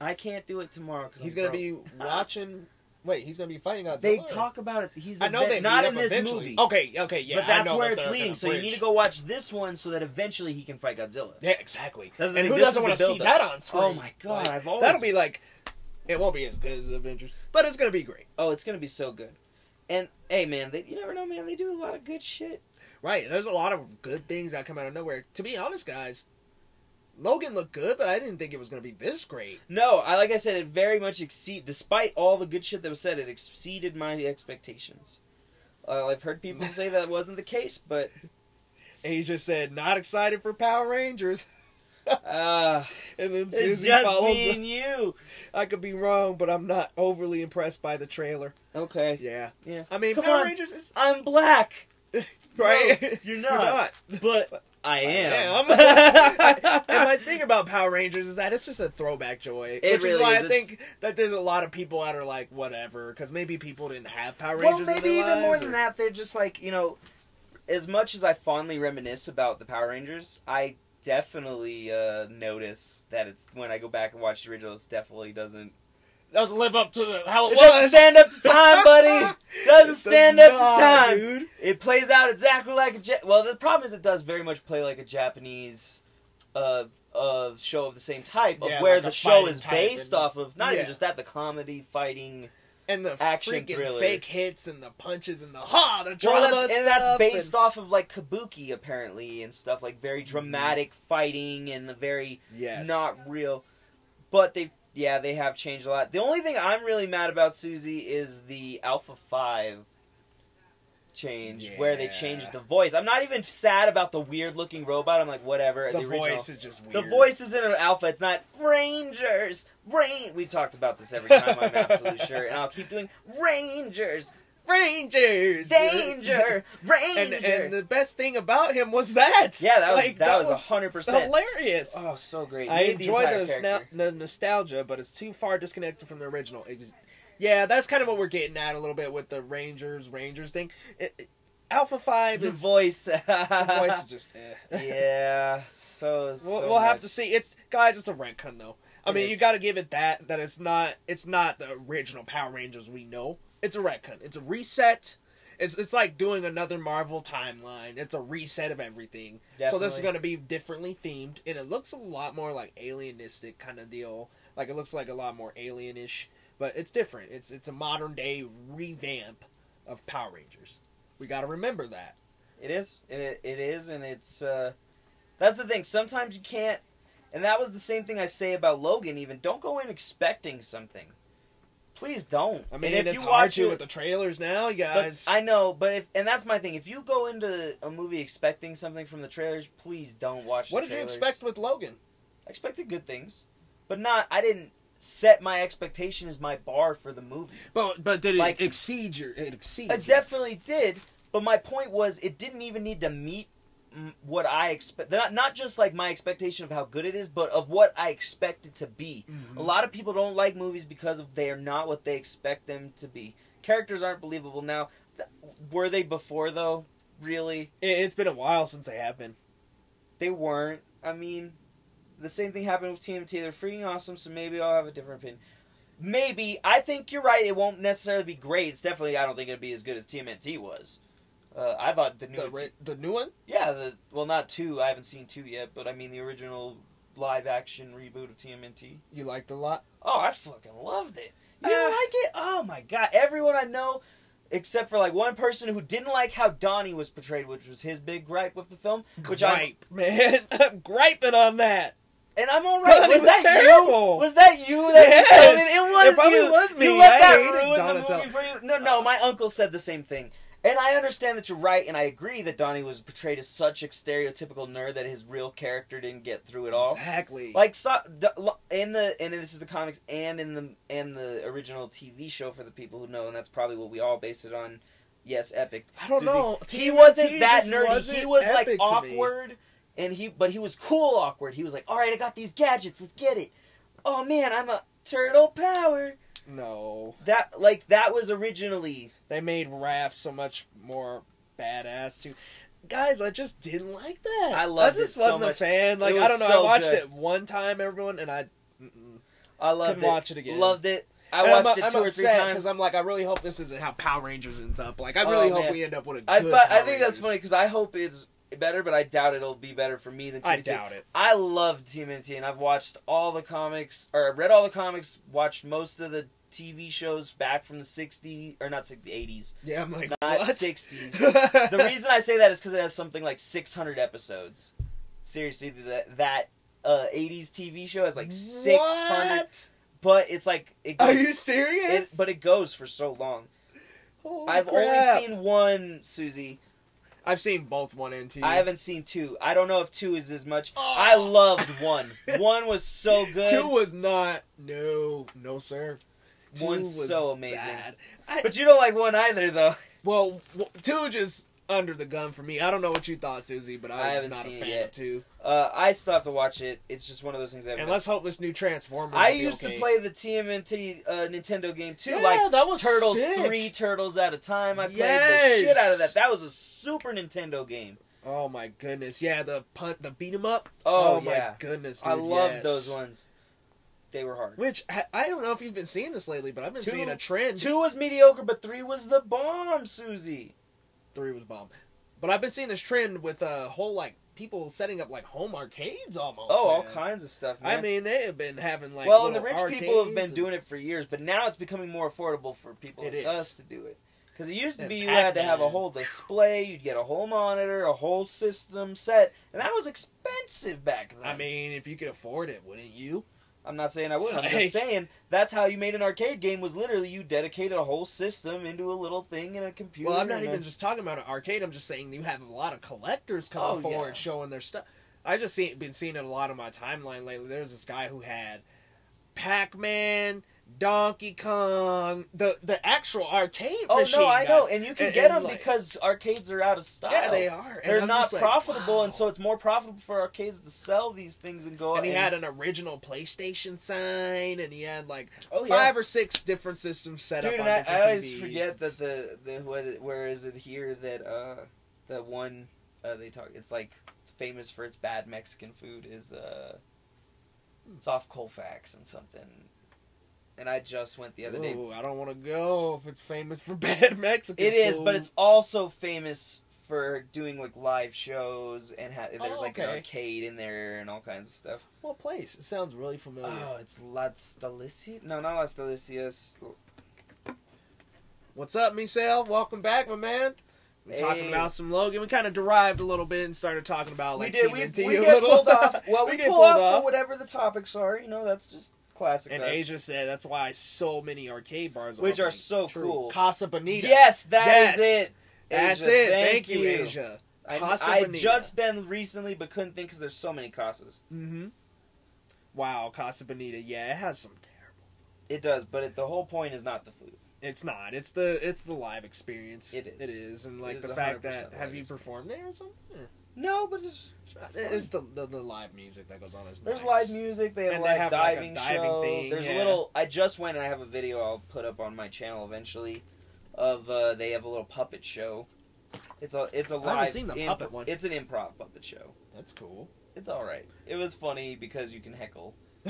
I can't do it tomorrow because He's gonna be watching. Wait, he's gonna be fighting Godzilla. They talk about it. He's I know they not in this eventually. movie. Okay, okay, yeah, but that's where that it's leading. So you need to go watch this one so that eventually he can fight Godzilla. Yeah, exactly. That's and who doesn't want to see that on screen? Oh my god, Like, I've always that'll be like. It won't be as good as Avengers, but it's gonna be great. Oh, it's gonna be so good. And hey, man, they, you never know, man. They do a lot of good shit. Right. There's a lot of good things that come out of nowhere. To be honest, guys, Logan looked good, but I didn't think it was gonna be this great. No, I like I said, it very much exceed. Despite all the good shit that was said, it exceeded my expectations. Uh, I've heard people say that wasn't the case, but just said, "Not excited for Power Rangers," uh, and then it's Susie just follows. me and you. I could be wrong, but I'm not overly impressed by the trailer. Okay, Yeah. yeah. I mean, Come Power on. Rangers is I'm black, right. No, you're not. but I am. am. and my thing about Power Rangers is that it's just a throwback joy, It which really is why is. I think that there's a lot of people that are like, whatever, because maybe people didn't have Power well, Rangers. in maybe even more lives, than that. They're just like you know, as much as I fondly reminisce about the Power Rangers, I definitely uh, notice that it's when I go back and watch the original, it definitely doesn't. Doesn't live up to the, how it, It was. doesn't stand up to time, buddy. Doesn't It stand does up not, to time. dude. It plays out exactly like a. Ja- well, the problem is it does very much play like a Japanese, uh, uh, show of the same type of Yeah, where like the show is type based off of. Not Yeah. even just that, the comedy, fighting. And the Action thriller. fake hits and the punches and the ha, the Well, drama that's, and that's based and- off of like kabuki apparently and stuff like very dramatic fighting and very yes. not real. But they, yeah, they have changed a lot. The only thing I'm really mad about Susie is the Alpha Five change, where they changed the voice. I'm not even sad about the weird looking robot. I'm like, whatever. the, original, voice is just weird. the voice is in an alpha. It's not Rangers. Rain. We talked about this every time. I'm absolutely sure, and I'll keep doing Rangers. Rangers. Danger. Ranger. And, and the best thing about him was that. yeah, that was Like, that, was a hundred percent. hilarious. Oh, so great. I enjoy the, the nostalgia, but it's too far disconnected from the original. Just- yeah, that's kind of what we're getting at a little bit with the Rangers Rangers thing. It, it- Alpha Five The is voice. The voice is just. Eh. yeah. So, We'll, we'll have to see. It's guys, it's a retcon though. I It mean, is. you got to give it that that it's not it's not the original Power Rangers we know. It's a retcon. It's a reset. It's it's like doing another Marvel timeline. It's a reset of everything. So this is going to be differently themed, and it looks a lot more like alienistic kind of deal. Like it looks like a lot more alienish, but it's different. It's it's a modern day revamp of Power Rangers. We got to remember that. It is. It, it is, and it's. Uh, that's the thing. Sometimes you can't. And that was the same thing I say about Logan. Even don't go in expecting something. Please don't. I mean, and if it's you hard watch to it, with the trailers now, you but guys. I know, but if and that's my thing. If you go into a movie expecting something from the trailers, please don't watch. what did you expect with Logan? I expected good things, but not. I didn't set my expectation as my bar for the movie. But but did it Like- exceed your? It exceeded. It definitely did, but my point was it didn't even need to meet what I expect. Not not just like my expectation of how good it is, but of what I expect it to be. Mhm. A lot of people don't like movies because of they are not what they expect them to be. Characters aren't believable now. Th- Were they before though? Really? It, it's been a while since they have been. They weren't. I mean, the same thing happened with TMNT. They're freaking awesome, so maybe I'll have a different opinion. Maybe I think you're right. It won't necessarily be great. It's definitely I don't think it'd be as good as TMNT was. Uh, I thought the new The, the new one. yeah the well not two I haven't seen two yet but I mean the original live action reboot of TMNT. You liked a lot. Oh, I fucking loved it. You Uh, like it? Oh my god! Everyone I know, except for like one person who didn't like how Donnie was portrayed, which was his big gripe with the film. Which I Gripe, man, I'm griping on that. and I'm alright. Donnie Was, was that terrible. you? Was that you? That Yes. Mean, it was It probably you. was me. You let I that ruin the movie for you? No, no. My uncle said the same thing. And I understand that you're right, and I agree that Donnie was portrayed as such a stereotypical nerd that his real character didn't get through at all. Exactly. Like so, in the and this is the comics and in the and the original TV show for the people who know, and that's probably what we all base it on. Yes, epic. I don't Susie. know. He wasn't that nerdy. wasn't he was like epic to me. awkward, and he but he was cool awkward. He was like, "All right, I got these gadgets. Let's get it." Oh man, I'm a turtle power. No, That like that was originally they made Raph so much more badass too. Guys, I just didn't like that. I loved I just it wasn't much. a fan. Like I don't know. so I watched good. it one time, everyone, and I. Mm-mm. I loved Couldn't it. watch it again. Loved it. I And watched I'm, it I'm two or three times. because I'm like, I really hope this isn't how Power Rangers ends up. Like, I Oh, really hope man. we end up with a good. I thought I think that's funny because I hope it's better, but I doubt it'll be better for me than TMNT. I doubt it. I loved TMNT, and I've watched all the comics, or I've read all the comics, watched most of the TV shows back from the 60s, or not 60s, 80s, Yeah, I'm like, not what? 60s. the reason I say that is because it has something like 600 episodes. Seriously, that that uh, 80s TV show has like 600, What? but it's like it Are goes, you it, serious? but it goes for so long. Holy I've crap. only seen one, Susie. I've seen both one and two. I haven't seen two. I don't know if two is as much. Oh. I loved one. One was so good. Two was not. No, no, sir. Two One's was so amazing. bad. I, But you don't like one either, though. well, two just under the gun for me. I don't know what you thought, Susie, but I I was haven't not a seen it fan yet. of two. Uh, I still have to watch it. It's just one of those things. I've And let's hope this new Transformer. I will be used okay. to play the TMNT uh, Nintendo game too, Yeah, like that was Turtles sick. Three Turtles at a time. I played Yes. the shit out of that. That was a Super Nintendo game. Oh my goodness! Yeah, the punt, the beat 'em up. Oh, my yeah. goodness! I dude, loved yes. those ones. They were hard. Which I- I don't know if you've been seeing this lately, but I've been Two- seeing a trend. Two was mediocre, but three was the bomb, Susie. Three was bomb, but I've been seeing this trend with a whole like people setting up like home arcades almost. Oh, all kinds of stuff. Man. I mean, they have been having like well, and the rich people have been and- doing it for years, but now it's becoming more affordable for people It like is. us to do it. Because it used to And be you had to have a whole display, you'd get a whole monitor, a whole system set, and that was expensive back then. I mean, if you could afford it, wouldn't you? I'm not saying I would. I'm just saying that's how you made an arcade game. Was literally you dedicated a whole system into a little thing in a computer. Well, I'm not even a- just talking about an arcade. I'm just saying you have a lot of collectors Oh, coming forward yeah. showing their stuff. I just seen, been seeing it a lot on my timeline lately. There's this guy who had Pac-Man, Donkey Kong, the the actual arcade Oh no, I know, and you can And- get and, them like- because arcades are out of style. Yeah, they are. And They're I'm not just like, profitable, and so it's more profitable for arcades to sell these things and go. And he had an original PlayStation sign, and he had like oh yeah, five or six different systems set dude. up I, I always TVs. forget that the the what where is it here that uh the one uh, they talk it's like it's famous for its bad Mexican food is uh it's off Colfax and something. And I just went the other day. I don't want to go if it's famous for bad Mexican. It is, but it's also famous for doing like live shows and ha- there's Oh, like an arcade in there and all kinds of stuff. what place? It sounds really familiar. Oh, it's Las Delicias? No, not Las Delicias. What's up, Misael? Welcome back, my man. We're talking about some Logan. We kind of derived a little bit and started talking about like we did. We, we a get little. pulled off. Well, we, get pull pulled off, off. for whatever the topics are. You know, that's just classic. And. Asia said that's why so many arcade bars, Which are so True. cool. Casa Bonita. Yes, that Yes. is it. that's Asia, it. Thank, you, Asia. I, Casa I just been recently, but couldn't think because there's so many casas. Mm-hmm. Wow, Casa Bonita. Yeah, it has some terrible. It does, but it, the whole point is not the food. It's not. It's the it's the live experience. It is. It is, and like is the fact 100% that have you experience. performed there or something? Or- No, but it's It's the, the the live music that goes on. Is There's nice. live music. They have And a they live have, like, a diving, diving show. thing, There's yeah. a little. I just went. and I have a video I'll put up on my channel eventually. Of uh, they have a little puppet show. It's a it's a haven't live. seen the imp- puppet one. It's an improv puppet show. That's cool. It's all right. It was funny because you can heckle.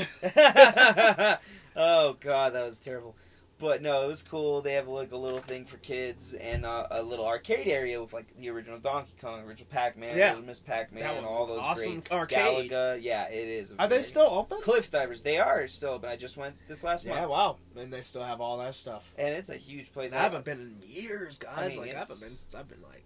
oh god, that was terrible. But no, it was cool. They have like a little thing for kids and uh, a little arcade area with like the original Donkey Kong, original Pac-Man, Yeah. Miss Pac-Man, and all those awesome great arcade. Galaga. Yeah, it is. Are they still open? Cliff Divers? They are still, but I just went this last Yeah, month, Yeah, wow. And they still have all that stuff. and it's a huge place. I haven't been in years, guys. I mean, like I haven't been since I've been like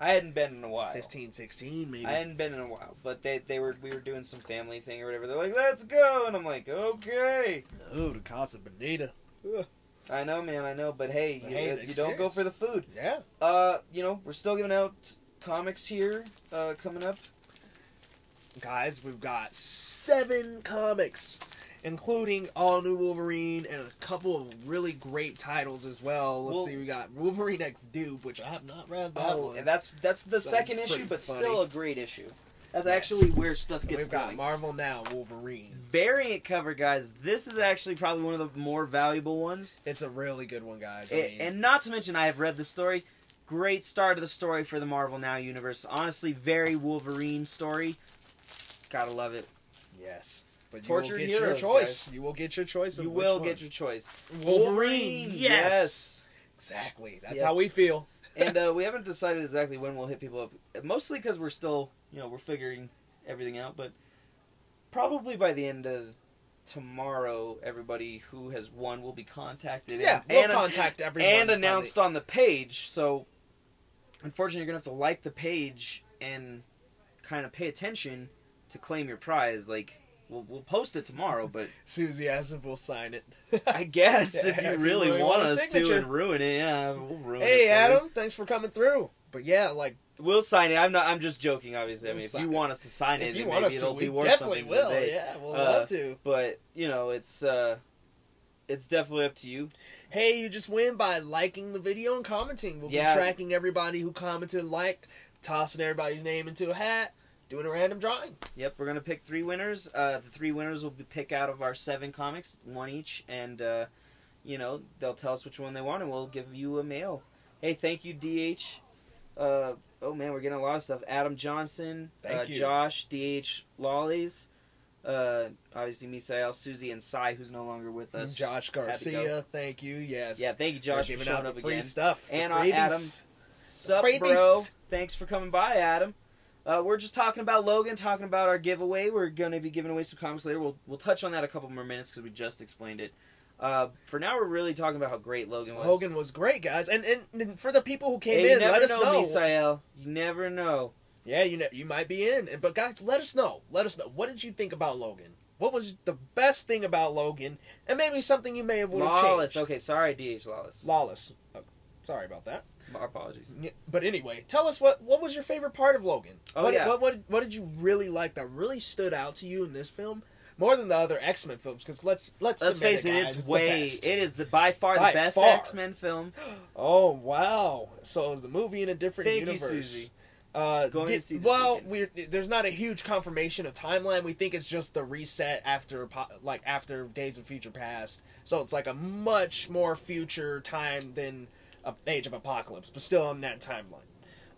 I hadn't been in a while. 15, 16 maybe. I hadn't been in a while, but they they were we were doing some family thing or whatever. They're like, "Let's go," and I'm like, "Okay." Oh, the Casa Bonita. Ugh. I know, man. I know, but hey, But you, hey, you don't go for the food. Yeah. Uh, you know, we're still giving out comics here uh, coming up. Guys, we've got seven comics, including all new Wolverine and a couple of really great titles as well. Let's Well- see, we got Wolverine X Dupe, which I have not read that Oh, one. and that's that's the Sounds second issue, but funny. still a great issue. That's Yes. actually where stuff gets we've got going. Marvel Now Wolverine. Variant cover, guys. This is actually probably one of the more valuable ones. It's a really good one, guys. I A- mean, and not to mention, I have read the story. Great start of the story for the Marvel Now universe. Honestly, very Wolverine story. Gotta love it. yes. But you Tortured will get heroes, your choice. You will get your choice. Of You will one. get your choice. Wolverine. Yes. yes. Exactly. That's Yes. how we feel. and uh, we haven't decided exactly when we'll hit people up. Mostly because we're still, you know, we're figuring everything out. But probably by the end of tomorrow, everybody who has won will be contacted. Yeah, and, we'll and, contact everyone. and announced on the page. So, unfortunately, you're gonna have to like the page and kind of pay attention to claim your prize. Like, we'll we'll post it tomorrow, but Susie asked if we'll sign it. I guess Yeah, if you if you really, really want, want us to and ruin it, yeah, we'll ruin it. hey, for you. Adam. Thanks for coming through. But yeah, like We'll sign it. I'm not. I'm just joking. Obviously, I We'll mean, if you it. want us to sign it, if you then want maybe to, it'll be worth definitely something will. today. Yeah, we'll Uh, love to. But you know, it's uh, it's definitely up to you. Hey, you just win by liking the video and commenting. We'll Yeah. be tracking everybody who commented and liked, tossing everybody's name into a hat, doing a random drawing. Yep, we're gonna pick three winners. Uh, the three winners will be pick out of our seven comics, one each, and uh, you know they'll tell us which one they want, and we'll give you a mail. Hey, thank you, DH. Uh, oh man, we're getting a lot of stuff. Adam Johnson, Thank uh, you. Josh, DH Lollies, uh, obviously Misael, Susie, and Sai, who's no longer with us. Josh Had to go. Garcia, thank you. Yes. Yeah, thank you, Josh, We're for giving showing out up the free again. stuff. the And, uh. Adam. Sup, bro? Thanks for coming by, Adam. Uh, we're just talking about Logan, talking about our giveaway. We're going to be giving away some comics later. We'll we'll touch on that a couple more minutes because we just explained it. Uh, for now, we're really talking about how great Logan was. Hogan was great, guys, and, and and for the people who came Hey, in, let us know, know. Misael. You never know. Yeah, you know, you might be in, but guys, let us know. Let us know. What did you think about Logan? What was the best thing about Logan, and maybe something you may have would have Lawless. Okay, sorry, DH Lawless. Lawless. Oh, sorry about that. Our apologies. But anyway, tell us what what was your favorite part of Logan? Oh, what, yeah. what what what did you really like that really stood out to you in this film more than the other X Men films? Because let's let's Let's face it, guys, it's the way. It is the by far By the best. X Men film. Oh wow! So it was the movie in a different Thank you, universe. Susie. Uh, Going to get- see well, there's not a huge confirmation of timeline. We think it's just the reset after, like after Days of Future Past. So it's like a much more future time than a Age of Apocalypse, but still on that timeline.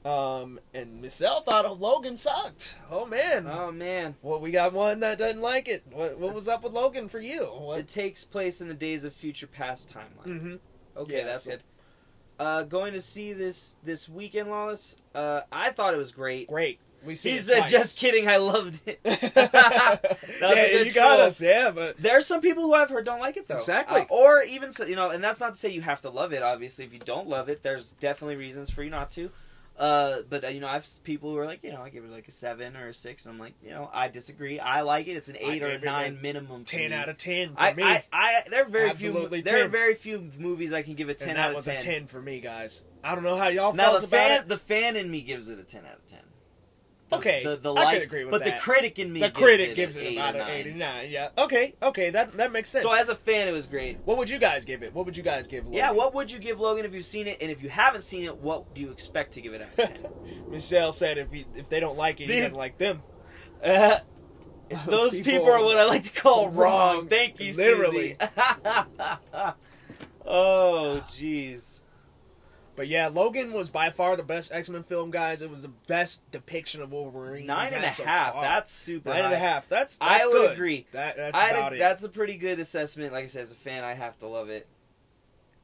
Um, and Michelle thought Logan sucked. Oh man. Oh man, Well, we got one that doesn't like it. What, what was up with Logan for you? What? it takes place in the Days of Future Past timeline. hmm Okay, Yeah, that's so- good. Uh, going to see this this weekend, Lawless. Uh, I thought it was great. Great. We see. He it said, twice. "Just kidding, I loved it." yeah, you got troll. us. Yeah, but There are some people who I've heard don't like it though. Exactly. Uh, or even so, you know, and that's not to say you have to love it. Obviously, if you don't love it, there's definitely reasons for you not to. Uh, but uh, you know, I've people who are like, you know, I give it like a seven or a six, and I'm like, you know, I disagree. I like it. It's an I eight or a nine minimum. ten out of ten for I, me. I, I, there are very Absolutely few. There are very few movies I can give a ten and out that of was ten. a ten for me, guys. I don't know how y'all Now felt the about fan, it. the fan in me gives it a ten out of ten. The- Okay, the, the I like, could agree with but that. the critic in me, The gives critic it gives it about an nine. eight and nine. Yeah. Okay. Okay. That that makes sense. So as a fan, it was great. what would you guys give it? What would you guys give? Logan? Yeah, what would you give Logan if you've seen it? And if you haven't seen it, what do you expect to give it out of ten? Michelle said if he, if they don't like it, he doesn't like them. Uh, those people, are what I like to call wrong. Wrong. Thank you, Literally. Susie. oh, jeez. But yeah, Logan was by far the best X Men film, guys. It was the best depiction of Wolverine. Nine and a so half. far. That's super. nine and a half. That's, I that's would agree. That that's I'd- about it. That's a pretty good assessment. Like I said, as a fan, I have to love it.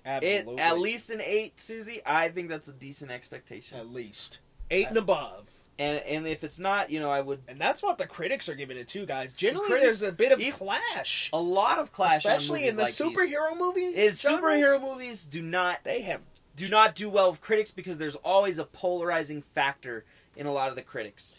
Absolutely. It at least an eight, Susie. I think that's a decent expectation. at least eight and above. And and if it's not, you know, I would And that's what the critics are giving it to, guys. Generally, critics- there's a bit of clash, a lot of clash, especially in movies the like these. superhero movie. In genres. superhero movies, do not they have do not do well with critics because there's always a polarizing factor in a lot of the critics.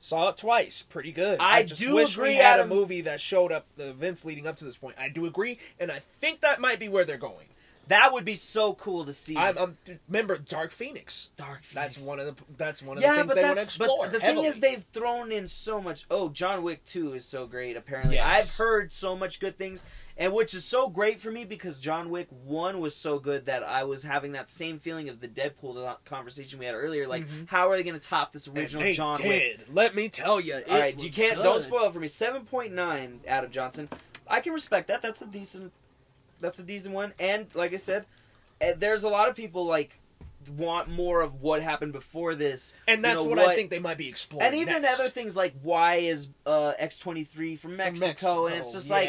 saw it twice. Pretty good. I just do wish agree, we had Adam. a movie that showed up the events leading up to this point. I do agree, and I think that might be where they're going. That would be so cool to see. I'm, I'm remember Dark Phoenix. Dark Phoenix. That's one of the that's one of yeah, the things but they want to explore. but the heavily. thing is they've thrown in so much. Oh, John Wick Two is so great. Apparently, Yes. I've heard so much good things, and which is so great for me because John Wick One was so good that I was having that same feeling of the Deadpool conversation we had earlier. Like, Mhm. how are they going to top this original John Wick? did. Let me tell you. All right, you can't don't spoil it for me. Seven point nine, Adam Johnson. I can respect that. That's a decent. That's a decent one. And like I said, eh, there's a lot of people like want more of what happened before this, And that's know what, what- I think they might be exploring. and even next. other things like why is uh, X twenty three from Mexico, and it's just like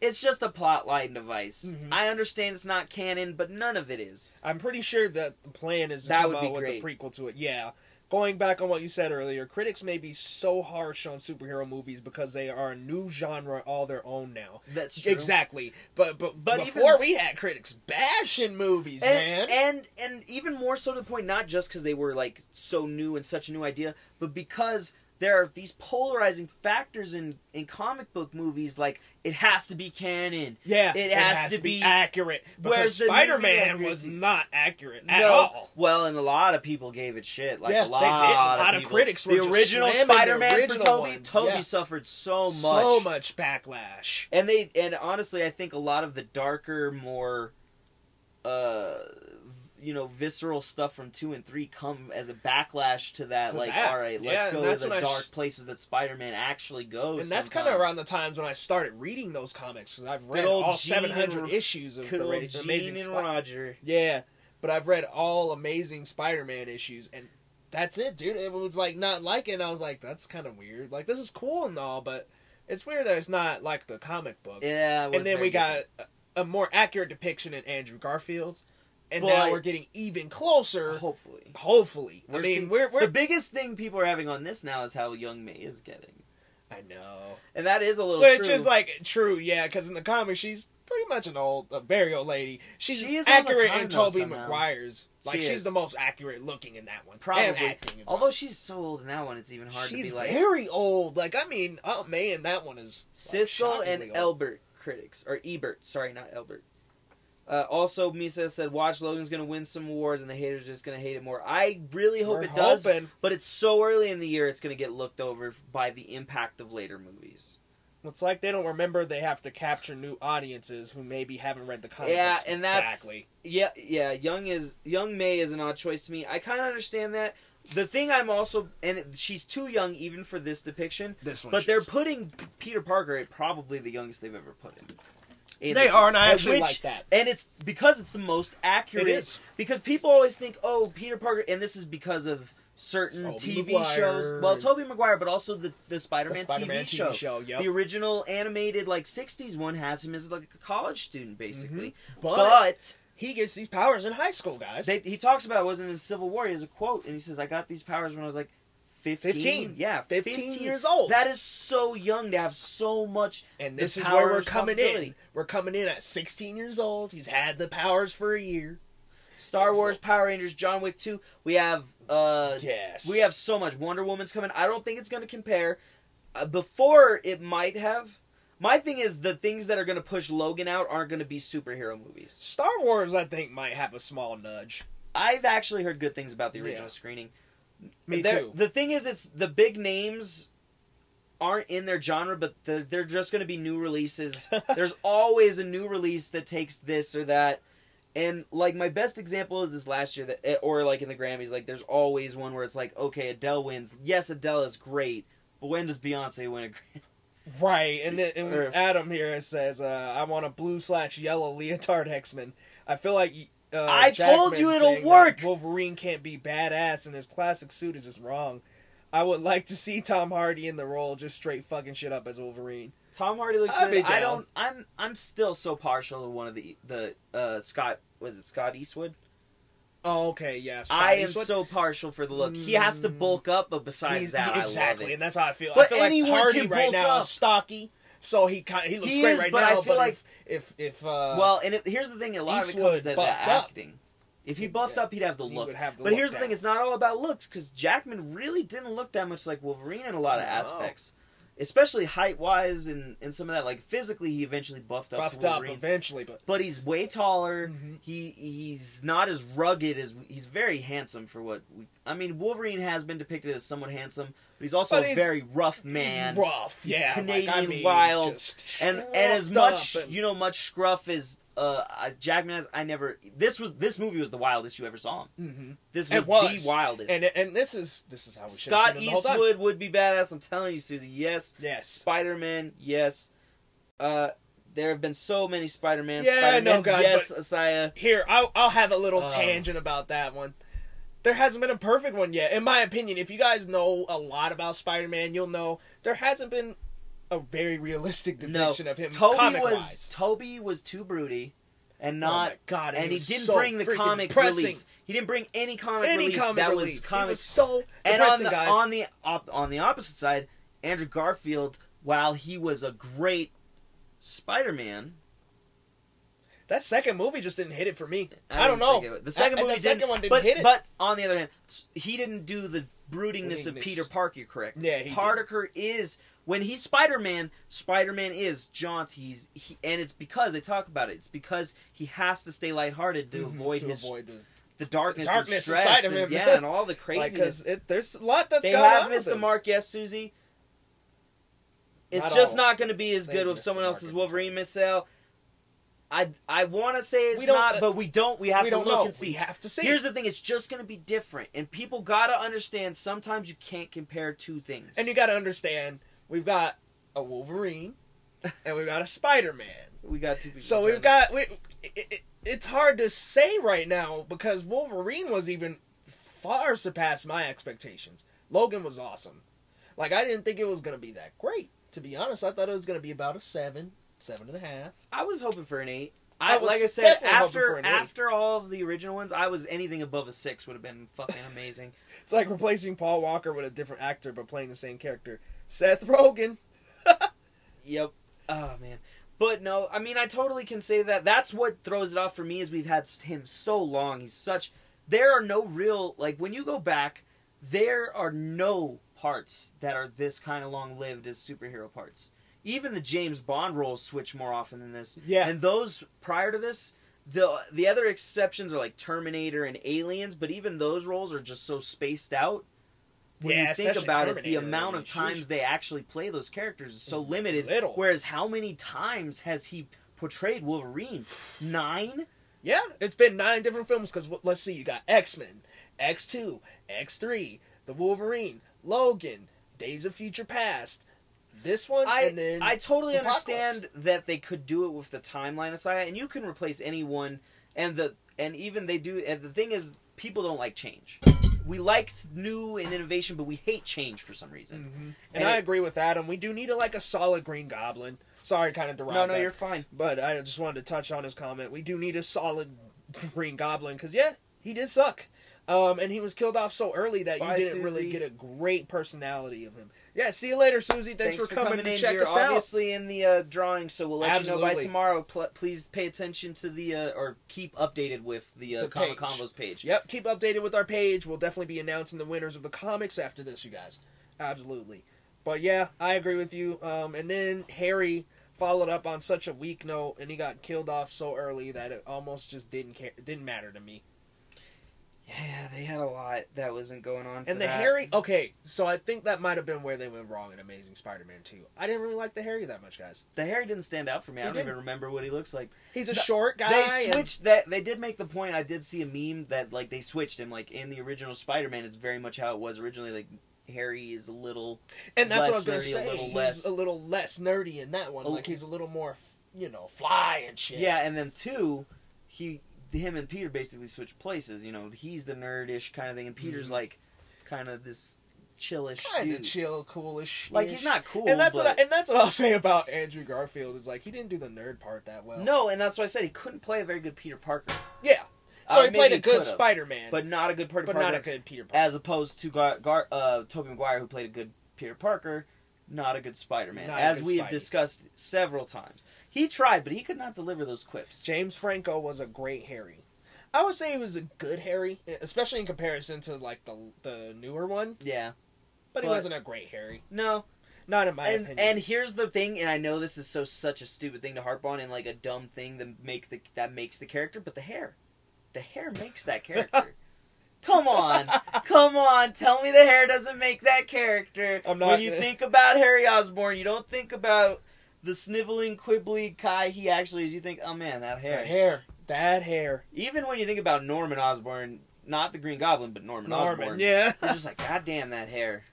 it's just a plot line device. Mhm. I understand it's not canon, but none of it is. I'm pretty sure that the plan is to That would be with great. the prequel to it. Yeah. Going back on what you said earlier, critics may be so harsh on superhero movies because they are a new genre all their own now. That's true. Exactly. But but, But before even- we had critics bashing movies, and, man. and and even more so to the point, not just because they were like so new and such a new idea, but because there are these polarizing factors in in comic book movies like it has to be canon. Yeah, It has to be- accurate. Where's Because Spider-Man was not accurate at no, all. well, and a lot of people gave it shit. Like Yeah, a lot, they did. A lot of, people. critics were the original Spider-Man for original Tobey. ones. Tobey Yeah. suffered so much. So much backlash. and they and honestly i think a lot of the darker more uh you know visceral stuff from two and three come as a backlash to that To like that. all right let's and go to the dark s- places that spider-man actually goes and that's kind of around the times when I started reading those comics. 'cause I've read all 700 and- issues of the Ra- Amazing and Spider. roger Yeah, but I've read all Amazing Spider-Man issues, and that's it, dude. It was like not like it. And I was like, that's kind of weird. Like this is cool and all, but it's weird that it's not like the comic book. yeah it was and then we got different. a, a more accurate depiction in Andrew Garfield's, and But- now we're getting even closer. hopefully Hopefully, I We're mean, seeing- we're we're. the biggest thing people are having on this now is how young may is getting I know, and that is a little which true. is like true, yeah, because in the comics she's pretty much an old, a very old lady. She's She is accurate in Tobey. Maguire's. Like She she's is. the most accurate looking in that one. Probably. and acting as well. although she's so old in that one it's even hard she's to be like very old. Like I mean, uh, oh man, that one is like, Siskel and shockingly old. Elbert critics or Ebert, sorry, not Elbert. Uh, also, Misa said, "Watch Logan's gonna win some awards, and the haters are just gonna hate it more." I really hope We're it does, hoping. but it's so early in the year; it's gonna get looked over by the impact of later movies. It's like they don't remember they have to capture new audiences who maybe haven't read the comics. Yeah, and that's- exactly. Yeah, yeah. Young is Young May is an odd choice to me. I kind of understand that. The thing I'm also, and it- she's too young even for this depiction. This one, But they're putting Peter Parker at probably the youngest they've ever put him. They are, and I actually which- like that. And it's because it's the most accurate. It is. Because people always think, oh, Peter Parker, and this is because of certain Tobey TV Maguire shows. Well, Tobey Maguire, but also the, the The Spider-Man, Spider-Man TV, show. yep. The original animated like '60s one has him as like a college student, basically. Mm-hmm. but, But he gets these powers in high school, guys. they, he talks about it wasn't in Civil War. He has a quote, and he says, "I got these powers when I was like 15. 15. Yeah, 15 years old. That is so young to have so much. and this is where we're coming in. We're coming in at 16 years old. He's had the powers for a year. Star Wars, Power Rangers, John Wick 2. We have uh Yes. we have so much. Wonder Woman's coming. I don't think it's going to compare. Uh, before it might have. My thing is the things that are going to push Logan out aren't going to be superhero movies. Star Wars, I think, might have a small nudge. I've actually heard good things about the original Yeah. screening. Me too. The thing is, it's the big names aren't in their genre, but they're, they're just going to be new releases. There's always a new release that takes this or that. And like my best example is this last year that, eh, or like in the Grammys, like there's always one where it's like, okay, Adele wins. Yes, Adele is great, but when does Beyonce win a Grammy? Right, and, then, and Adam here says, uh, "I want a blue slash yellow leotard X-Men." I feel like uh, I told you it'll work! Wolverine can't be badass, and his classic suit is just wrong. I would like to see Tom Hardy in the role, just straight fucking shit up as Wolverine. Tom Hardy looks I'd good. I don't. I'm. I'm still so partial to one of the the uh, Scott. Was it Scott Eastwood? Oh, okay, yeah. Scott I am so partial for the look. He has to Mm. bulk up, but besides He's- that, exactly, I love it. and that's how I feel. I But feel like anyone Hardy can right bulk now up. is stocky, so he kind he looks He great is, right but now. I feel but like- if if, if uh, well, and it, here's the thing: a lot of it Eastwood comes to the up. acting. If he buffed yeah, up, he'd have the he look. have the But look here's the thing: it's not all about looks because Jackman really didn't look that much like Wolverine in a lot of No. aspects, especially height wise and and some of that. Like physically, he eventually buffed up. buffed up eventually, but but he's way taller. Mhm. He he's not as rugged as he's very handsome for what we. I mean, Wolverine has been depicted as somewhat handsome, but he's also But a he's- very rough man. he's rough. He's yeah, Canadian like, I mean, wild, and and as much and- you know, much scruff as uh uh, Jackman has. I never. This was this movie was the wildest you ever saw him. Mhm. This was, was. the wildest. and and this is this is how we Scott seen him the whole time. Eastwood would be badass. I'm telling you, Susie. Yes. Yes. Spider Man. Yes. Uh, there have been so many Spider Man. Yeah, I Spider Man. know, guys, Yes, Isaiah. Here, I'll I'll have a little Oh. tangent about that one. There hasn't been a perfect one yet, in my opinion. If you guys know a lot about Spider-Man, you'll know there hasn't been a very realistic No, depiction of him Tobey was wise. Tobey was too broody, and oh not my god, and he was didn't so bring the comic depressing. relief. He didn't bring any comic Any relief. comic that relief. was He was so and on the guys. on the op, on the opposite side, Andrew Garfield, while he was a great Spider-Man, That second movie just didn't hit it for me. I, didn't don't know. it- The second I- movie the second didn't, one didn't but, hit it. But on the other hand, he didn't do the broodingness of Peter Parker. Correct? Yeah, he did. Parker is when he's Spider Man. Spider Man is jaunty. He's he, and it's because they talk about it. It's because he has to stay lighthearted to Mhm, avoid to his avoid the the darkness, darkness and stress inside of and, yeah, and all the craziness. because it, there's a lot that's they going have on missed the mark, yes, Susie. It's Not just all. not going to be as They good with someone else's in Wolverine missile. I I want to say it's not, uh, but we don't. We have we to look know. and see. We have to see. Here's the thing: it's just going to be different, and people got to understand. Sometimes you can't compare two things. and you got to understand, we've got a Wolverine, and we've got a Spider-Man. we got two people. So we've got we. It, it, it's hard to say right now because Wolverine was even far surpassed my expectations. Logan was awesome. Like I didn't think it was gonna be that great. To be honest, I thought it was gonna be about a seven, seven and a half. I was hoping for an eight. I I, like I said definitely hoping for after after all of the original ones, I was anything above a six would have been fucking amazing. It's like replacing Paul Walker with a different actor but playing the same character. Seth Rogen. Yep. Oh man. But no, I mean I totally can say that. That's what throws it off for me is we've had him so long. He's such there are no real like when you go back, there are no parts that are this kind of long lived as superhero parts. Even the James Bond roles switch more often than this. Yeah. And those prior to this, the the other exceptions are like Terminator and Aliens, but even those roles are just so spaced out. When Yeah, you think about it, the amount of times sheesh. they actually play those characters is so Is limited. little. Whereas, how many times has he portrayed Wolverine? Nine. Yeah, it's been nine different films because let's see, you got X Men, X Two, X Three, The Wolverine, Logan, Days of Future Past, this one, I and then I totally understand that they could do it with the timeline aside, and you can replace anyone, and the and even they do. And the thing is, people don't like change. We liked new and innovation, but we hate change for some reason. Mhm. and, And I it- agree with Adam. We do need a, like a solid Green Goblin. Sorry, kind of derived. No, no, guys, you're fine. But I just wanted to touch on his comment. We do need a solid Green Goblin because yeah, he did suck. Um, and he was killed off so early that Bye, you didn't really get a great personality of him. Yeah, see you later, Susie. Thanks, for, coming, to in. check You're us out. obviously in the uh, drawing, so we'll let you know by tomorrow. Pl- please pay attention to the uh, or keep updated with the, uh, The Comic page. Page. Yep, keep updated with our page. We'll definitely be announcing the winners of the comics after this, you guys. Absolutely. But yeah, I agree with you. Um, and then Harry followed up on such a weak note, and he got killed off so early that it almost just didn't care. Didn't matter to me. Yeah, they had a lot that wasn't going on. And the that. Harry, okay, so I think that might have been where they went wrong in Amazing Spider-Man 2. I didn't really like the Harry that much, guys. the Harry didn't stand out for me. I He don't didn't. even remember what he looks like. He's a The- short guy. They and- switched that. They did make the point. I did see a meme that like they switched him. Like in the original Spider-Man, it's very much how it was originally. Like Harry is a little. And that's what I was gonna nerdy, a say. little he's less- a little less nerdy in that one. A- Like he's a little more, you know, fly and shit. Yeah, and then two, he, him and Peter basically switch places. You know, he's the nerdish kind of thing, and Peter's Mhm. like, kind of this chillish kind of chill, coolish. Like he's not cool. And that's but... what I, and that's what I'll say about Andrew Garfield is like he didn't do the nerd part that well. no, and that's why I said he couldn't play a very good Peter Parker. Yeah. So Uh, he played a good Spider-Man, but not a good Peter but Parker. not a good Peter Parker. as opposed to Gar, Gar, uh, Tobey Maguire, who played a good Peter Parker, not a good Spider-Man, Not as good we have discussed several times. He tried, but he could not deliver those quips. James Franco was a great Harry. I would say he was a good Harry, especially in comparison to like the the newer one. Yeah, But he wasn't a great Harry, no, not in my and opinion. and here's the thing, and I know this is so such a stupid thing to harp on, and like a dumb thing that make the that makes the character, but the hair, the hair makes that character. Come on, come on, tell me the hair doesn't make that character. I'm not when you gonna- think about Harry Osborn, you don't think about the sniveling, quibbly guy he actually is. You think, oh man, that hair. that hair, that hair, Even when you think about Norman Osborn, not the Green Goblin, but Norman, Norman. Osborn, Yeah. you're just like, God damn that hair.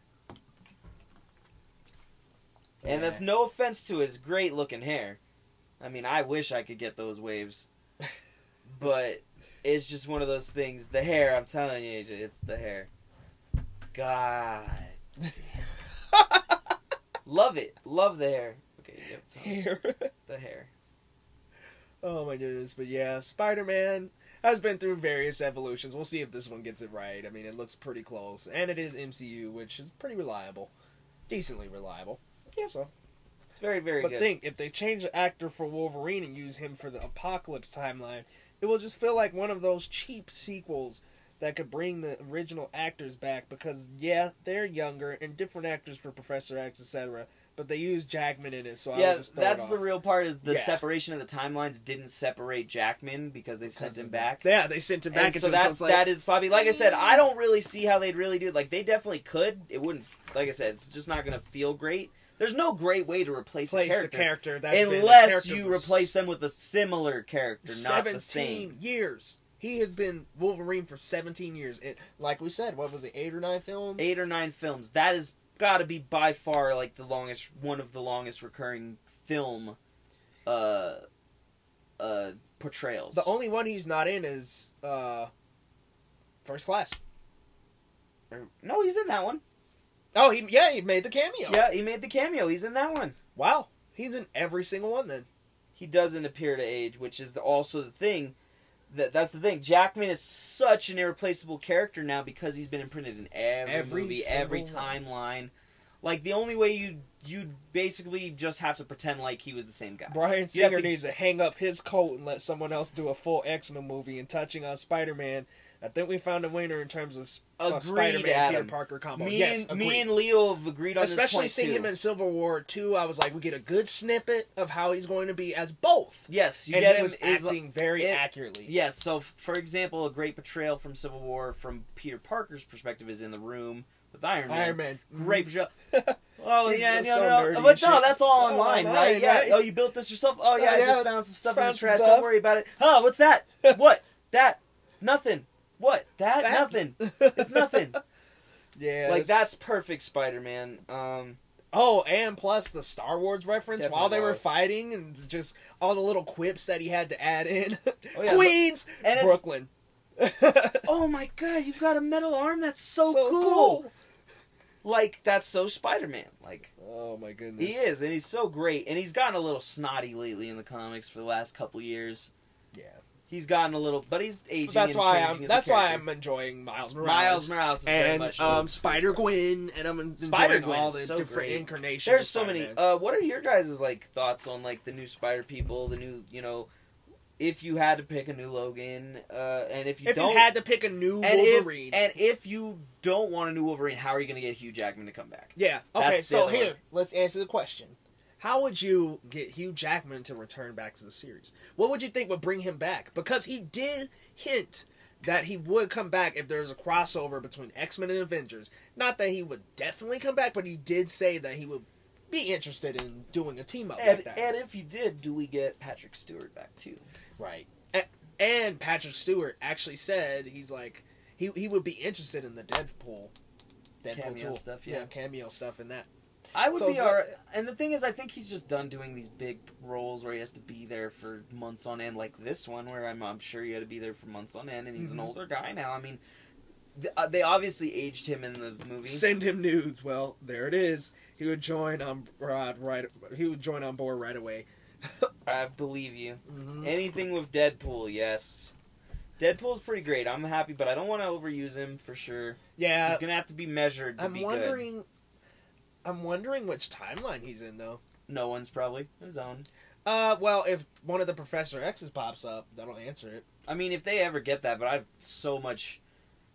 And that's no offense to it. It's great looking hair. I mean, I wish I could get those waves, but it's just one of those things. The hair, I'm telling you, AJ, it's the hair. God, damn. love it, love the hair. Okay, yep, tell me. hair. the hair. Oh my goodness, but yeah, Spider Man has been through various evolutions. We'll see if this one gets it right. I mean, it looks pretty close, and it is MCU, which is pretty reliable, decently reliable. Yeah, so it's very very But good. think if they change the actor for Wolverine and use him for the Apocalypse timeline, it will just feel like one of those cheap sequels that could bring the original actors back because yeah, they're younger and different actors for Professor X, etc. But they use Jackman in it, so yeah, will just throw it that's the real part. Is the Yeah. separation of the timelines didn't separate Jackman because they sent him back. Yeah, they sent him back. And so that's like, that is sloppy. Like I said, I mm. don't really see how they'd really do it. Like they definitely could. It wouldn't. Like I said, it's just not going to feel great. There's no great way to replace place a character, character that's been the unless character you replace them with a similar character, not seventeen the same. years. He has been Wolverine for seventeen years. It, like we said, what was it, eight or nine films? Eight or nine films. That has got to be by far like the longest, one of the longest recurring film, uh, uh, portrayals. The only one he's not in is uh, First Class. no, he's in that one. Oh, he yeah, he made the cameo. Yeah, he made the cameo. He's in that one. Wow, he's in every single one then. he doesn't appear to age, which is the, also the thing. That that's the thing. Jackman is such an irreplaceable character now because he's been imprinted in every, Every movie, every timeline. Like the only way you you basically just have to pretend like he was the same guy. Bryan Singer to- needs to hang up his coat and let someone else do a full X Men movie. And touching on Spider Man, I think we found a winner in terms of uh, Spider Man Peter Parker combo. Me yes, and me and Leo have agreed on especially this point seeing too. him in Civil War two. I was like, we get a good snippet of how he's going to be as both. yes, you and get him was acting very it- accurately. Yes, so f- for example, a great portrayal from Civil War from Peter Parker's perspective is in the room with Iron Man. Iron Man, Great portrayal. Oh yeah, no, so no, nerdy but no, that's all online, online, right? Yeah. right? Oh, you built this yourself? Oh yeah, Oh, I just found some stuff in the trash. stuff. Don't worry about it. Oh, what's that? what? That? Nothing. What? That? That? Nothing. It's nothing. yeah, like it's- that's perfect, Spider-Man. Um, Oh, and plus the Star Wars reference Definitely while they were fighting, and just all the little quips that he had to add in. Oh, yeah, Queens, and Brooklyn. oh my God, you've got a metal arm. That's so, So cool. cool. Like that's so Spider-Man. Like Oh my goodness, he is, and he's so great, and he's gotten a little snotty lately in the comics for the last couple years. Yeah, He's gotten a little, but he's aging. that's and why I'm. that's why. I'm enjoying Miles Morales. Miles Morales is very and much um, Spider Gwen, and I'm enjoying all the so different great. incarnations. There's so many. Uh, what are your guys' like thoughts on like the new Spider people, the new you know, if you had to pick a new Logan, uh, and if you if don't, you had to pick a new and Wolverine, if and if you don't want a new Wolverine, how are you going to get Hugh Jackman to come back? yeah, okay. That's So here, one. let's answer the question. How would you get Hugh Jackman to return back to the series? What would you think would bring him back? Because he did hint that he would come back if there's a crossover between X Men and Avengers. Not that he would definitely come back, but he did say that he would be interested in doing a team up And, like that. and if you did, do we get Patrick Stewart back too? Right. A- And Patrick Stewart actually said he's like he he would be interested in the Deadpool, Deadpool Cameo tool. stuff, yeah. cameo stuff and that. I would So be it's like- alright. And the thing is, I think he's just done doing these big roles where he has to be there for months on end, like this one, where I'm, I'm sure he had to be there for months on end, and he's Mhm. an older guy now. I mean, th- uh, they obviously aged him in the movie. Send him nudes. Well, there it is. He would join on right, right. He would join on board right away. I believe you. Mhm. Anything with Deadpool, yes. Deadpool's pretty great. I'm happy, but I don't want to overuse him for sure. Yeah, He's gonna have to be measured to I'm be good. I'm wondering which timeline he's in though. No one's probably his own. Uh, well, if one of the Professor X's pops up, that'll answer it. I mean, if they ever get that, but I have so much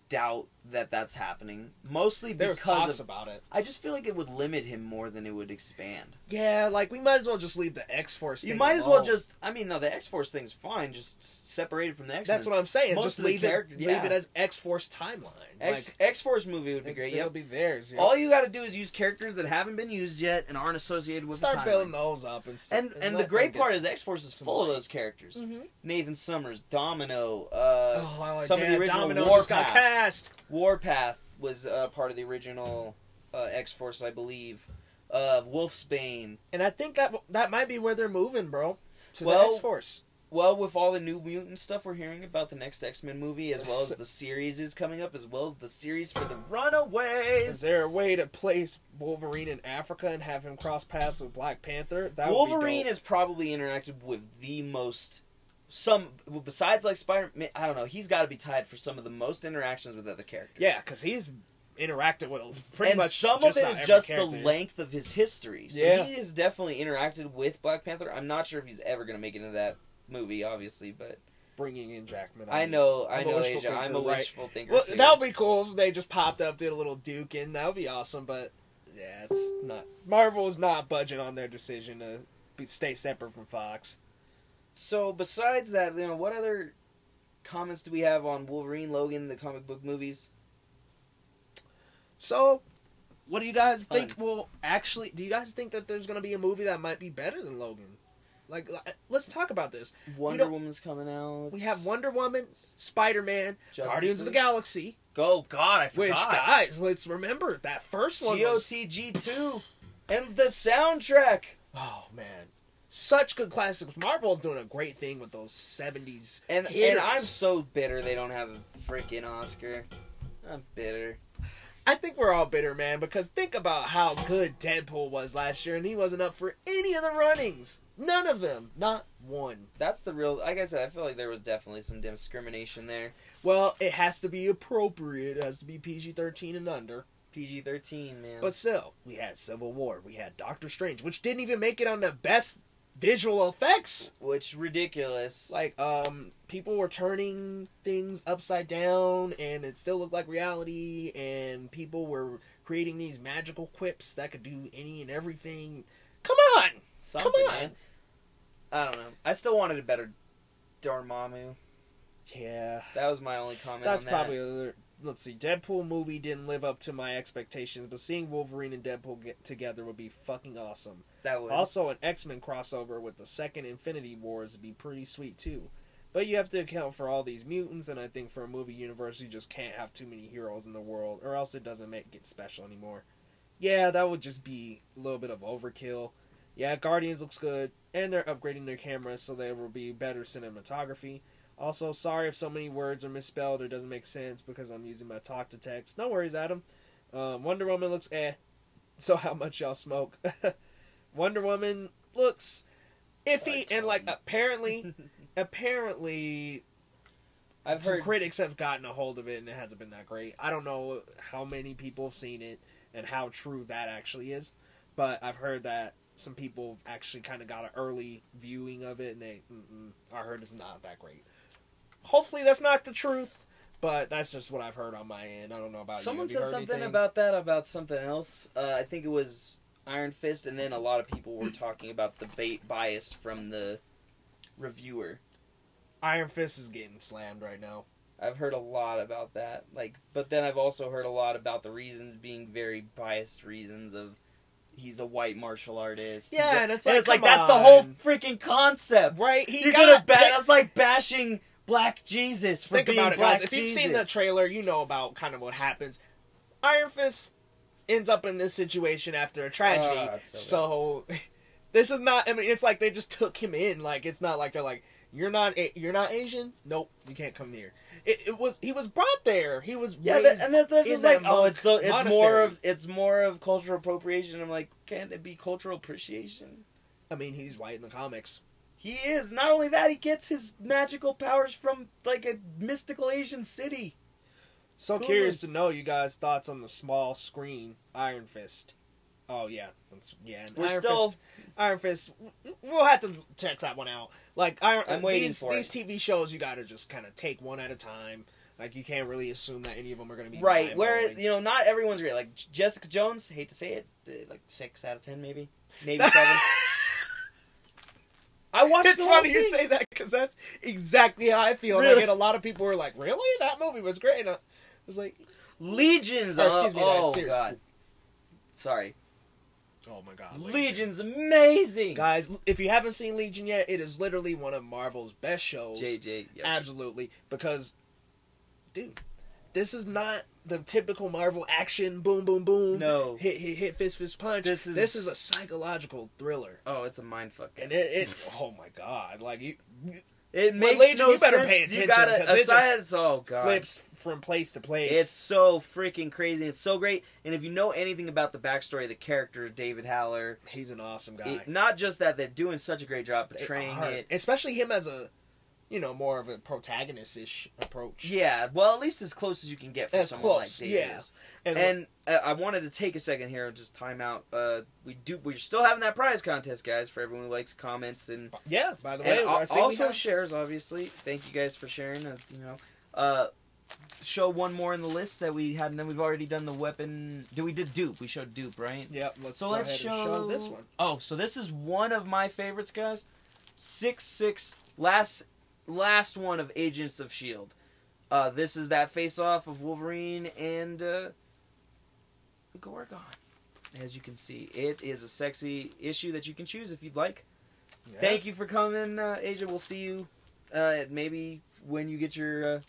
doubt that that's happening. Mostly There's because of about it. I just feel like it would limit him more than it would expand. Yeah, like we might as well just leave the X Force. You might as well just. I mean, no, the X Force thing's fine. Just separated from the X. That's what I'm saying. Most just leave it. character- Leave it as X Force timeline. X like, X Force movie would be great. It'll Yep. be theirs. Yep. All you got to do is use characters that haven't been used yet and aren't associated with the Start building those up and st- And and the great part is X Force is full of those characters. Mhm. Nathan Summers, Domino, uh, Oh, like some of the original Domino Warpath. Just got cast. Warpath was uh, part of the original uh, X Force, I believe. Uh, Wolfsbane. And I think that that might be where they're moving, bro. To Well, the X Force. Well, with all the new mutant stuff we're hearing about the next X Men movie, as well as the series is coming up, as well as the series for the Runaways. Is there a way to place Wolverine in Africa and have him cross paths with Black Panther? That would Wolverine has probably interacted with the most. Some besides like Spider Man. I don't know. He's got to be tied for some of the most interactions with other characters. yeah, because he's interacted with pretty and much. some of it is just character. the length of his history. So Yeah. he has definitely interacted with Black Panther. I'm not sure if he's ever going to make it into that movie, obviously, but bringing in Jackman. I know, I know, Asia. I'm a thinker, right? wishful thinker. Well, too. that would be cool if they just popped up, did a little Duke in. That would be awesome. But yeah, it's not. Marvel is not budging on their decision to be, stay separate from Fox. So besides that, you know, what other comments do we have on Wolverine, Logan, the comic book movies? So, what do you guys think? Well, actually, do you guys think that there's gonna be a movie that might be better than Logan? Like, let's talk about this. Wonder Woman's coming out. We have Wonder Woman, Spider Man, Guardians of the Galaxy. Go God, I forgot. Which guys, let's remember that first one GOTG two, and the soundtrack. oh man, such good classics. Marvel's doing a great thing with those '70s And hitters. and I'm so bitter they don't have a freaking Oscar. I'm bitter. I think we're all bitter, man, because think about how good Deadpool was last year, and he wasn't up for any of the runnings. None of them, not one. That's the real. Like I said, I feel like there was definitely some discrimination there. Well, it has to be appropriate. It has to be PG 13 and under. PG thirteen, man. But still, we had Civil War. We had Doctor Strange, which didn't even make it on the best visual effects. which ridiculous. Like, um, people were turning things upside down, and it still looked like reality, and people were creating these magical quips that could do any and everything. Come on! something, come on. man. I don't know. I still wanted a better Dormammu. Yeah. That was my only comment. That's on that. probably the let's see. Deadpool movie didn't live up to my expectations, but seeing Wolverine and Deadpool get together would be fucking awesome. that would. Also, an X Men crossover with the second Infinity Wars would be pretty sweet too. But you have to account for all these mutants, and I think for a movie universe, you just can't have too many heroes in the world, or else it doesn't make it special anymore. Yeah, that would just be a little bit of overkill. Yeah, Guardians looks good, and they're upgrading their cameras so there will be better cinematography. Also, sorry if so many words are misspelled or doesn't make sense because I'm using my talk to text. No worries, Adam. Um, Wonder Woman looks eh. So how much y'all smoke? Wonder Woman looks iffy, and like apparently, apparently, I've heard. critics have gotten a hold of it, and it hasn't been that great. I don't know how many people have seen it and how true that actually is, but I've heard that some people actually kind of got an early viewing of it, and they, I heard it's not that great. Hopefully, that's not the truth, but that's just what I've heard on my end. I don't know about Someone you. Have you said something anything? about that about something else. Uh, I think it was Iron Fist, and then a lot of people were talking about the bait bias from the reviewer. Iron Fist is getting slammed right now. I've heard a lot about that. Like, but then I've also heard a lot about the reasons being very biased reasons of he's a white martial artist. Yeah, a- and it's like, like come that's the whole freaking concept. Right? He You're got gonna ba- that's like bashing Black Jesus for Think being about it, Black guys. If Jesus. you've seen the trailer, you know about kind of what happens. Iron Fist ends up in this situation after a tragedy. Oh, it's so so this is not. I mean, it's like they just took him in. Like it's not like they're like, "You're not. You're not Asian. Nope, you can't come here." It, it was. He was brought there. He was. Yeah, that, and then there's just like, oh, it's the, it's more of it's more of cultural appropriation. I'm like, can't it be cultural appreciation? I mean, he's white in the comics. He is. Not only that, he gets his magical powers from like a mystical Asian city. So Cool. curious to know you guys' thoughts on the small screen Iron Fist. Oh yeah, that's, yeah. We're Iron still- Fist, Iron Fist. We'll have to check that one out. Like Iron, I'm waiting these, for these it. TV shows. You got to just kind of take one at a time. Like you can't really assume that any of them are going to be Right. Where blowing. you know, not everyone's great. Like Jessica Jones, hate to say it, uh, like six out of ten, maybe, maybe seven. I watched. It's the whole funny you say that because that's exactly how I feel. Really? Like, and a lot of people were like, "Really? That movie was great." And I was like, Legions. Oh, of- excuse me, oh seriously. god. Sorry. "Oh my god, Legion's amazing. Guys, if you haven't seen Legion yet, it is literally one of Marvel's best shows. JJ. Yep. Absolutely, because, dude, this is not the typical Marvel action boom, boom, boom. No. hit, hit, hit, fist, fist, punch. This is- this is a psychological thriller, Oh, it's a mind fuck. and it, it's oh my god, like you It Well, makes Legion, no you better sense. pay you attention, gotta 'cause it aside. just oh god. flips from place to place. It's so freaking crazy. It's so great. And if you know anything about the backstory of the character, David Haller, he's an awesome guy. it- not just that they're doing such a great job portraying it. especially him as a you know, more of a protagonist-ish approach. Yeah, well, at least as close as you can get for As someone close, like yeah. And, And uh, I wanted to take a second here and just time out. Uh, we do. We're still having that prize contest, guys, for everyone who likes comments and yeah, by the way, and I al- see we also shares. Obviously, thank you guys for sharing. Uh, you know, uh, show one more in the list that we hadn't done. We've already done the weapon. Do we did dupe? We showed dupe, right? Yep. Let's So go let's ahead and show... show this one. Oh, so this is one of my favorites, guys. Six six last last one of Agents of Shield. Uh, this is that face off of Wolverine and uh, Gorgon. As you can see, it is a sexy issue that you can choose if you'd like. Yeah. Thank you for coming, uh, Asia. We'll see you uh, maybe when you get your uh,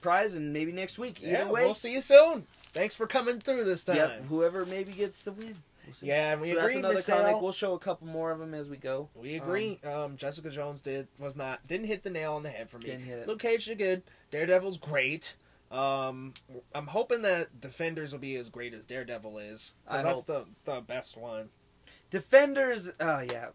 prize, and maybe next week. Either Yeah, way, we'll see you soon. Thanks for coming through this time. Yep, whoever maybe gets the win. We'll. Yeah, we so agree. that's another comic. We'll show a couple more of them as we go. We agree. Um, Jessica Jones did was not didn't hit the nail on the head for me. Didn't hit it. Luke Cage did good. Daredevil's great. Um, I'm hoping that Defenders will be as great as Daredevil is. I that's the the best one. Defenders. Oh yeah.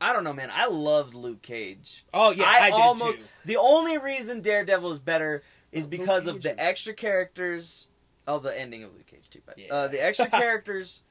I don't know, man. I loved Luke Cage. Oh yeah, I I, almost- too. The only reason Daredevil is better is because of the extra characters. Oh, the ending of Luke Cage too. But Yeah. uh, the extra characters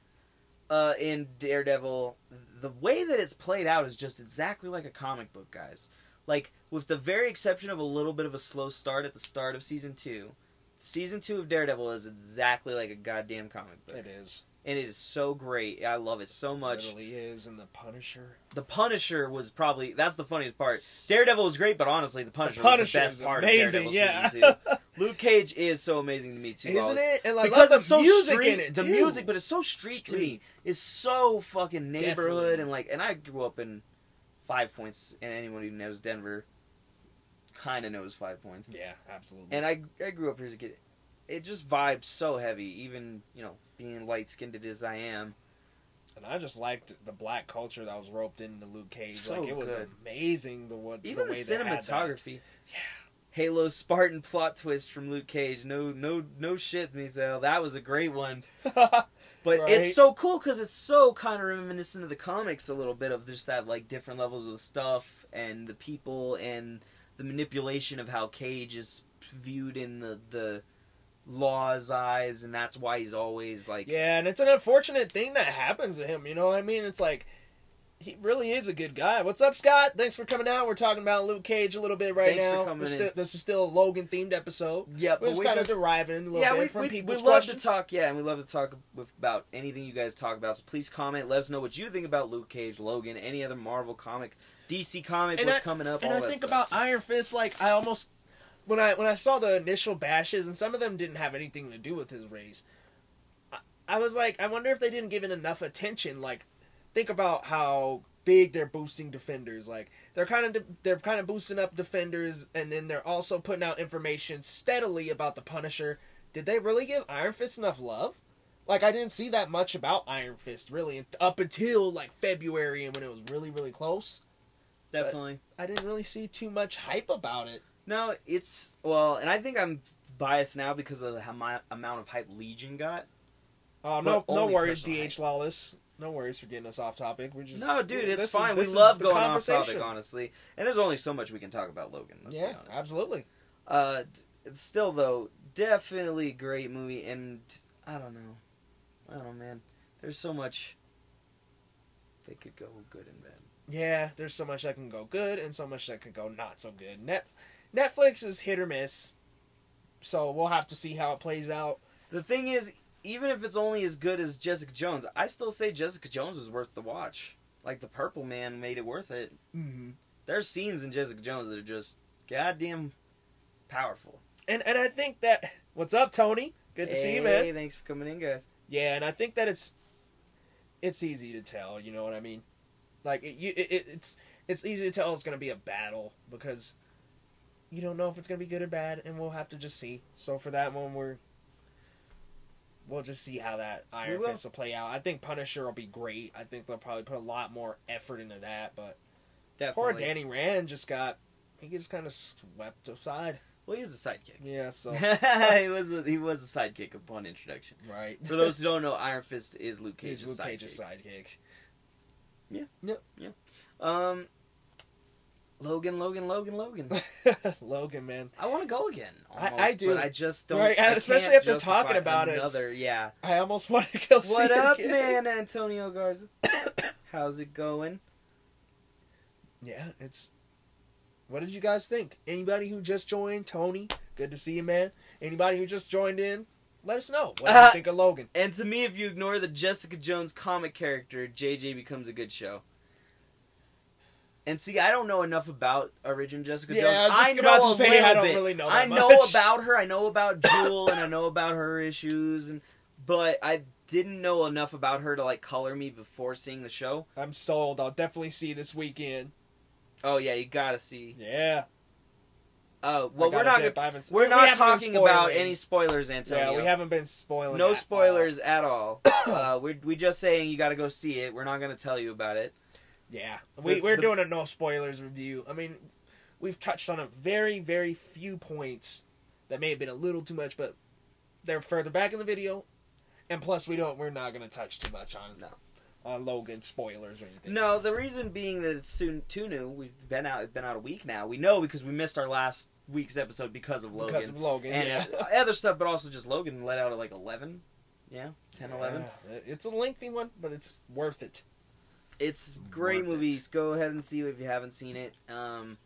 uh, in Daredevil, the way that it's played out is just exactly like a comic book, guys. Like with the very exception of a little bit of a slow start at the start of season two. Season two of Daredevil is exactly like a goddamn comic book, It is. and it is so great. I love it so much. It really is, and the Punisher. The Punisher was probably that's the funniest part. Daredevil was great, but honestly, the Punisher, the Punisher was the best part amazing. of yeah, season two. Luke Cage is so amazing to me too. isn't always. it? And I because it's the so music street, in it. the music, but it's so street, to me. It's so fucking neighborhood Definitely. and like, and I grew up in Five Points, and anyone who knows Denver kind of knows Five Points. Yeah, absolutely. And I I grew up here as a kid. It just vibes so heavy, even you know being light skinned as I am. And I just liked the black culture that was roped into Luke Cage. So like it was good. amazing the what Even the, way they had that. cinematography. Yeah. Halo Spartan plot twist from Luke Cage. No, no, no shit, Mizel. That was a great one. But Right. it's so cool because it's so kind of reminiscent of the comics a little bit of just that like different levels of the stuff and the people and the manipulation of how Cage is viewed in the the law's eyes, and that's why he's always like yeah, and it's an unfortunate thing that happens to him. You know what I mean? It's like he really is a good guy. What's up, Scott? Thanks for coming out. We're talking about Luke Cage a little bit right Thanks for now. coming We're in. this is still a Logan themed episode. yeah. We're But just we kind of deriving a little yeah, bit we, from we, we love questions. to talk. Yeah, and we love to talk with about anything you guys talk about. So please comment. Let us know what you think about Luke Cage, Logan, any other Marvel comic, DC comic, And what's I- coming up. And I think stuff. about Iron Fist, like I almost when I when I saw the initial bashes, and some of them didn't have anything to do with his race. I, I was like, I wonder if they didn't give it enough attention. Like, think about how big they're boosting defenders. Like they're kind of they're kind of boosting up defenders, and then they're also putting out information steadily about the Punisher. Did they really give Iron Fist enough love? Like I didn't see that much about Iron Fist really up until like February, and when it was really really close. definitely. I didn't really see too much hype about it. No, it's well, and I think I'm biased now because of the amount of hype Legion got. Oh But no, no worries, DH Lawless. No worries for getting us off topic. We're just No, dude, it's this fine. this we love going off topic, honestly. And there's only so much we can talk about Logan. Let's yeah, be honest. absolutely. Uh, it's still though, definitely a great movie, and I don't know, I don't know, man. There's so much. They could go good and bad. Yeah, there's so much that can go good and so much that can go not so good. Net Netflix is hit or miss, so we'll have to see how it plays out. The thing is, even if it's only as good as Jessica Jones, I still say Jessica Jones was worth the watch. Like the Purple Man made it worth it. Mm-hmm. There's scenes in Jessica Jones that are just goddamn powerful. And and I think that what's up, Tony? Good to see you, man. Hey, thanks for coming in, guys. Yeah, and I think that it's it's easy to tell. You know what I mean? Like it, you, it, it- it's it's easy to tell it's going to be a battle because you don't know if it's going to be good or bad, and we'll have to just see. So for that one, we're we'll just see how that Iron. Fist will play out. I think Punisher will be great. I think they'll probably put a lot more effort into that. But poor Definitely. Danny Rand just got he just kind of swept aside. Well, he's a sidekick. Yeah. So he was a, he was a sidekick upon introduction. right. For those who don't know, Iron Fist is Luke Cage's Luke sidekick. Cage's sidekick. Yeah. Yep. Yeah. Um, Logan, Logan, Logan, Logan. Logan, man. I want to go again. I- almost, I do. but I just don't. Right, I especially after talking about it, Yeah. I almost want to go What up, man, Antonio Garza? How's it going? Yeah, it's. What did you guys think? Anybody who just joined, Tony, good to see you, man. Anybody who just joined in, let us know. What do you Uh, think of Logan? And to me, if you ignore the Jessica Jones comic character, JJ becomes a good show. And see, I don't know enough about original Jessica Yeah, Jones. I was know about to a say, little I don't bit. really know I know much. about her. I know about Jewel, and I know about her issues, and but I didn't know enough about her to like color me before seeing the show. I'm sold. I'll definitely see this weekend. Oh yeah, you gotta see. Yeah. Oh well, we're not. We're not haven't talking about any spoilers, Antonio. Yeah, we haven't been spoiling. no at all. spoilers at all. uh, we're we just saying you got to go see it. We're not going to tell you about it. Yeah, we, The- we're the- doing a no spoilers review. I mean, we've touched on a very, very few points that may have been a little too much, but they're further back in the video. And plus, we don't. We're not going to touch too much on No. on Logan spoilers or anything. No, the reason being that it's soon too new. We've been out. It's been out a week now. We know because we missed our last week's episode because of Logan because of Logan. and yeah. other stuff, but also just Logan let out at like eleven. Yeah, 10, 11. Yeah, It's a lengthy one, but it's worth it. It's great Worth it. movies. Go ahead and see it if you haven't seen it. Um,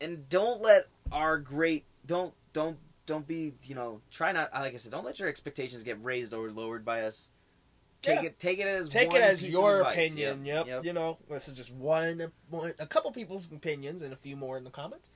and don't let our great don't don't don't be you know try not like I said don't let your expectations get raised or lowered by us. Take Yeah. it take it as Take one it as your opinion. Yep, Yep. yep. You know, this is just one, one, a couple people's opinions, and a few more in the comments.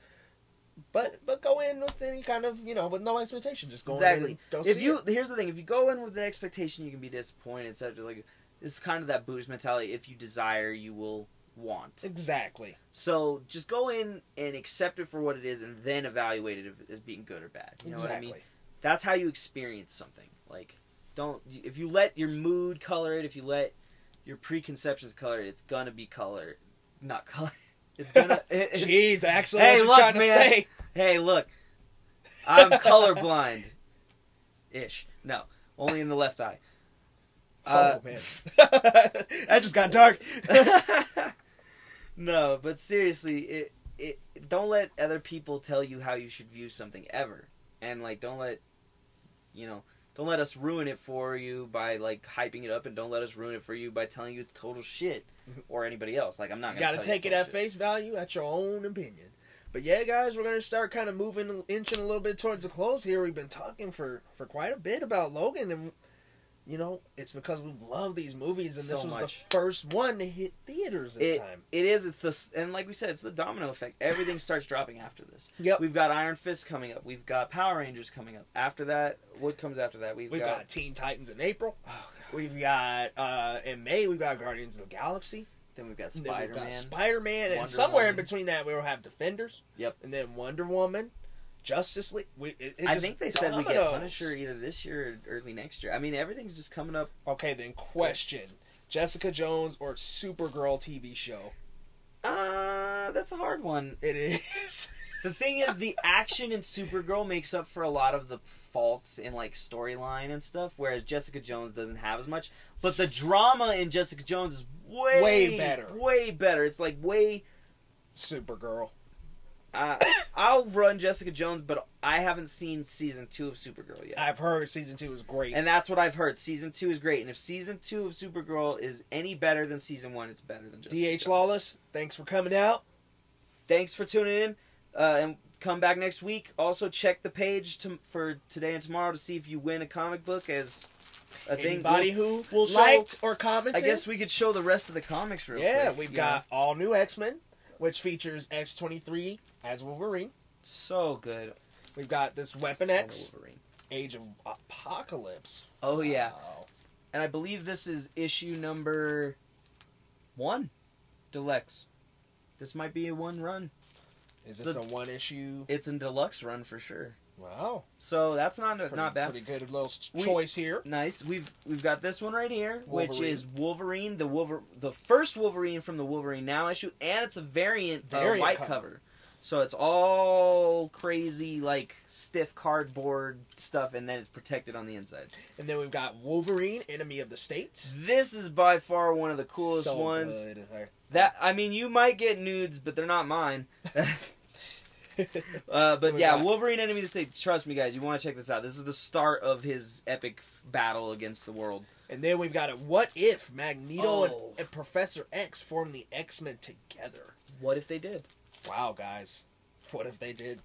But but go in with any kind of you know with no expectation. Just go Exactly. if you it. here's the thing, if you go in with an expectation, you can be disappointed. Such like it's kind of that Buddhist mentality. If you desire, you will want. exactly. So just go in and accept it for what it is, and then evaluate it as being good or bad. You know exactly. what I mean? That's how you experience something. Like, don't if you let your mood color it, if you let your preconceptions color it, it's gonna be color, not color. It's gonna. it- Jeez, Axel, Hey, look, man. say? hey, look, I'm colorblind, ish. No, only in the left eye. Uh, oh man, that just got dark. no, but seriously, it, it don't let other people tell you how you should view something ever, and like don't let you know don't let us ruin it for you by like hyping it up, and don't let us ruin it for you by telling you it's total shit or anybody else. Like I'm not gonna gotta take it at shit. face value, at your own opinion. But yeah, guys, we're gonna start kind of moving, inching a little bit towards the close here. We've been talking for for quite a bit about Logan, and you know, it's because we love these movies, and this was much. the first one to hit theaters this It- time. It is. It's the and like we said, it's the domino effect. Everything starts dropping after this. Yep. We've got Iron Fist coming up. We've got Power Rangers coming up. After that, what comes after that? We've, We've got, got Teen Titans in April. oh, We've got uh in May we've got Guardians of the Galaxy. then we've got And then we've Spider Man. Spider Man, and somewhere in between that we will have Defenders. Yep. And then Wonder Woman, Justice League. We, it, it I think they said we get. Punisher either this year or early next year. I mean, everything's just coming up. Okay, then question: Jessica Jones or Supergirl TV show? Uh, that's a hard one. It is. The thing is, the action in Supergirl makes up for a lot of the faults in like storyline and stuff, whereas Jessica Jones doesn't have as much. But the drama in Jessica Jones is way Way better. Way better. It's like way. Supergirl. Uh, I'll run Jessica Jones, but I haven't seen season two of Supergirl yet. I've heard season two is great. And that's what I've heard. Season two is great, and if season two of Supergirl is any better than season one, it's better than Jessica DH Jones. Lawless, thanks for coming out. Thanks for tuning in, uh, and come back next week. Also, check the page to, for today and tomorrow to see if you win a comic book as a thing. Anybody who show- liked or I guess we could show the rest of the comics real yeah, quick. we've got know? all new X Men, which features X twenty three as Wolverine. so good. We've got this Weapon X, Wolverine. Age of Apocalypse. Oh yeah, and I believe this is issue number one, deluxe. This might be a one run. Is this a one issue? It's a deluxe run for sure. Wow, So that's not pretty, not bad. Pretty good little We- choice here. Nice. We've we've got this one right here, which is Wolverine, the Wolver- the first Wolverine from the Wolverine Now issue, and it's a variant, uh, Variant white cover. cover. So it's all crazy, like stiff cardboard stuff, and then it's protected on the inside. And then we've got Wolverine, Enemy of the State. This is by far one of the coolest So ones. good. That I mean, you might get nudes, but they're not mine. uh, but We yeah, Wolverine Enemy of the State. Trust me, guys, you want to check this out. This is the start of his epic battle against the world. And then we've got a What If Magneto Oh. and, and Professor X form the X Men together. What if they did? Wow, guys. What if they did?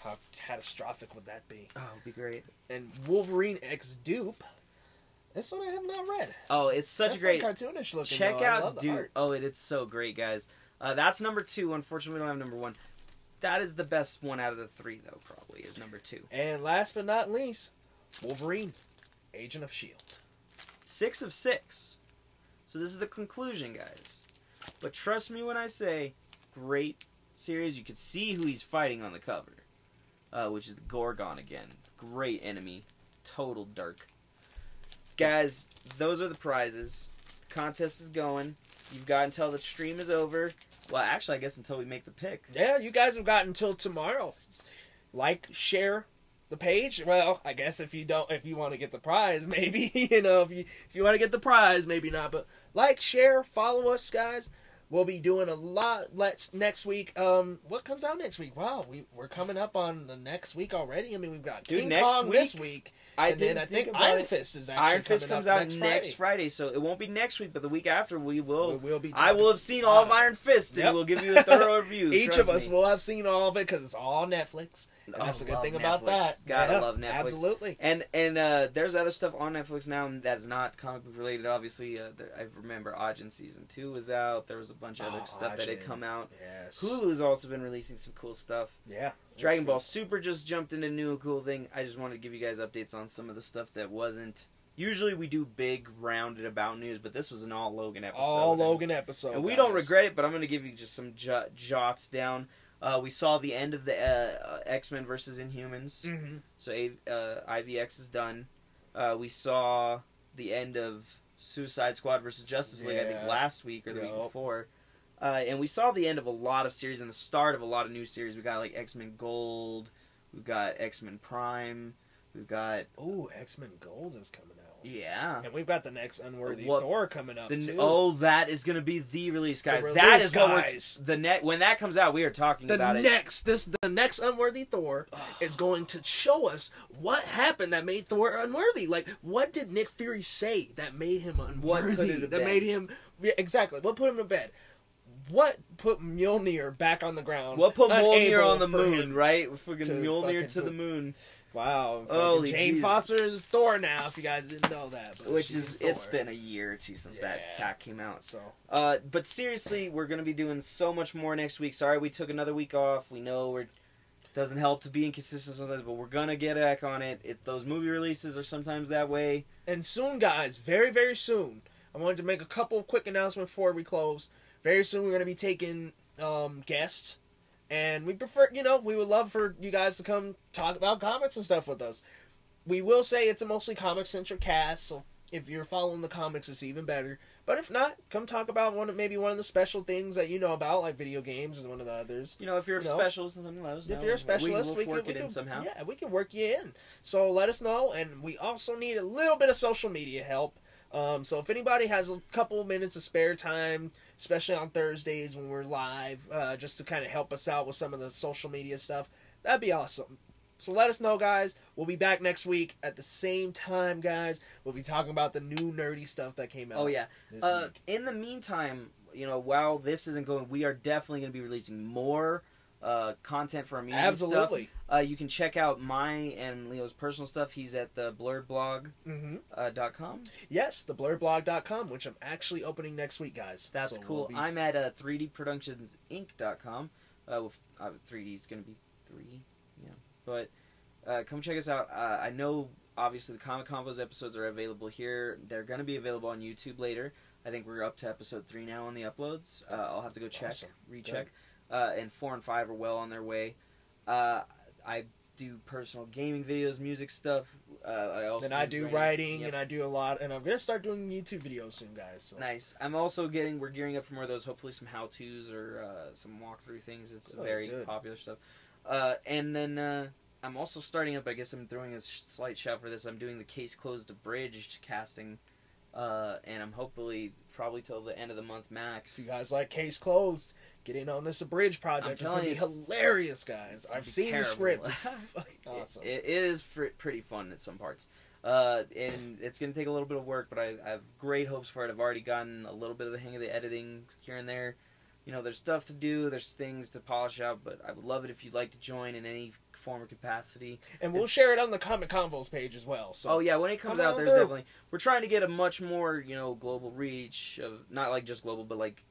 How catastrophic would that be? Oh, it'd be great. And Wolverine X Dupe. This one I have not read. Oh, it's such a great. Cartoonish looking. Check though. Out Dupe. Oh, it, it's so great, guys. Uh, that's number two. Unfortunately, we don't have number one. That is the best one out of the three, though. Probably is number two. And last but not least, Wolverine, Agent of Shield. Six of six. So this is the conclusion, guys. But trust me when I say, great series. You can see who he's fighting on the cover, uh, which is the Gorgon again. Great enemy, total dark. Guys, those are the prizes. Contest is going. You've got until the stream is over. Well, actually, I guess until we make the pick. Yeah, you guys have got until tomorrow. Like, share the page. Well, I guess if you don't, if you want to get the prize, maybe you know if you if you want to get the prize, maybe not. But like, share, follow us, guys. We'll be doing a lot. Let's next week. Um, what comes out next week? Wow, we we're coming up on the next week already. I mean, we've got Dude, King next Kong this week- week, I and then I think Iron. Fist is actually Iron Fist coming comes up out next next Friday. Friday. so it won't be next week, but the week after we will. We will be. I will have seen all of Iron Fist, and yep. we'll give you a thorough review. Each of us me. will have seen all of it because it's all Netflix. And Oh, that's the good thing about that. Gotta Yeah, love Netflix. Absolutely. And and uh, there's other stuff on Netflix now that is not comic book related. Obviously, uh, there, I remember Ajin season two was out. There was a bunch of other Oh, stuff that had come out. Yes. Hulu's also been releasing some cool stuff. Yeah. Dragon that's Ball. Super just jumped into a new cool thing. I just wanted to give you guys updates on some of the stuff that wasn't. Usually we do big rounded about news, but this was an all Logan episode. All Logan episode. and we don't regret it, but I'm going to give you just some jo- jots down. Uh, we saw the end of the uh, X Men versus Inhumans. Mhm. So uh, IVX is done. Uh, we saw the end of Suicide Squad versus Justice League. I think last week or the week before. Uh, and we saw the end of a lot of series and the start of a lot of new series. We got like X Men Gold. We've got X Men Prime. We've got oh X Men Gold is coming. Yeah. And we've got the next Unworthy What- Thor coming up The, too. oh, that is going to be the release, guys. The that release, is what guys. the net when that comes out. We are talking the about it. next this the next Unworthy Thor is going to show us what happened that made Thor unworthy. Like, what did Nick Fury say that made him unworthy? What could it have that been? made him yeah, exactly? What put him to bed? What put Mjolnir back on the ground? What put Mjolnir on the moon, right? Fucking to Mjolnir fucking to the moon. Wow, Holy Jane Jesus. Foster is Thor now. If you guys didn't know that, Which she's is—it's been a year or two since that Yeah. fact came out. so. Uh, but seriously, we're gonna be doing so much more next week. Sorry we took another week off. We know we're doesn't help to be inconsistent sometimes, but we're gonna get back on it. Those movie releases are sometimes that way. And soon, guys, very, very soon, I wanted to make a couple of quick announcements before we close. Very soon, we're going to be taking um, guests. And we prefer, you know, we would love for you guys to come talk about comics and stuff with us. We will say it's a mostly comic centric cast, so if you're following the comics, it's even better. But if not, come talk about one of maybe one of the special things that you know about, like video games, is one of the others. You know, if you're a You know, specialist and something, let us know. If you're a specialist, we, we, work can, it we in can- somehow. Yeah, we can work you in. So let us know, and we also need a little bit of social media help. Um, so if anybody has a couple minutes of spare time, especially on Thursdays when we're live, uh, just to kind of help us out with some of the social media stuff, that'd be awesome. So let us know, guys. We'll be back next week at the same time, guys. We'll be talking about the new nerdy stuff that came out. Oh yeah. Uh, in the meantime, you know, while this isn't going, we are definitely going to be releasing more uh, content for music absolutely. stuff. Uh, you can check out my and Leo's personal stuff. He's at the blurredblog.com. hmm Uh, dot com. Yes, the blurblog.com, which I'm actually opening next week, guys. That's So cool. we'll be- I'm at uh, 3dproductionsinc.com. Uh, with, uh, 3D is going to be 3. Yeah. But uh, come check us out. Uh, I know, obviously, the Comic Convos episodes are available here. They're going to be available on YouTube later. I think we're up to episode 3 now on the uploads. Uh, I'll have to go check, Awesome. recheck. Uh, and 4 and 5 are well on their way. Uh, I do personal gaming videos, music stuff. Uh, I also Then I do writing. writing, Yep. and I do a lot, and I'm gonna start doing YouTube videos soon, guys. So. Nice. I'm also getting. We're gearing up for more of those. Hopefully, some how tos or uh, some walkthrough things. It's Good, very good. popular stuff. Uh, and then uh, I'm also starting up. I guess I'm throwing a slight shout for this. I'm doing the case closed abridged casting, uh, and I'm hopefully probably till the end of the month max. If you guys like Case Closed, get in on this abridged project. It's gonna be it's- hilarious, guys. I've seen the script. It's fucking awesome. it, it is fr- pretty fun at some parts. Uh, and it's going to take a little bit of work, but I, I have great hopes for it. I've already gotten a little bit of the hang of the editing here and there. You know, there's stuff to do, there's things to polish out, but I would love it if you'd like to join in any form or capacity. and we'll share it on the Comic Convos page as well. So oh yeah, when it comes come out, there's through. definitely we're trying to get a much more you know global reach of not like just global, but like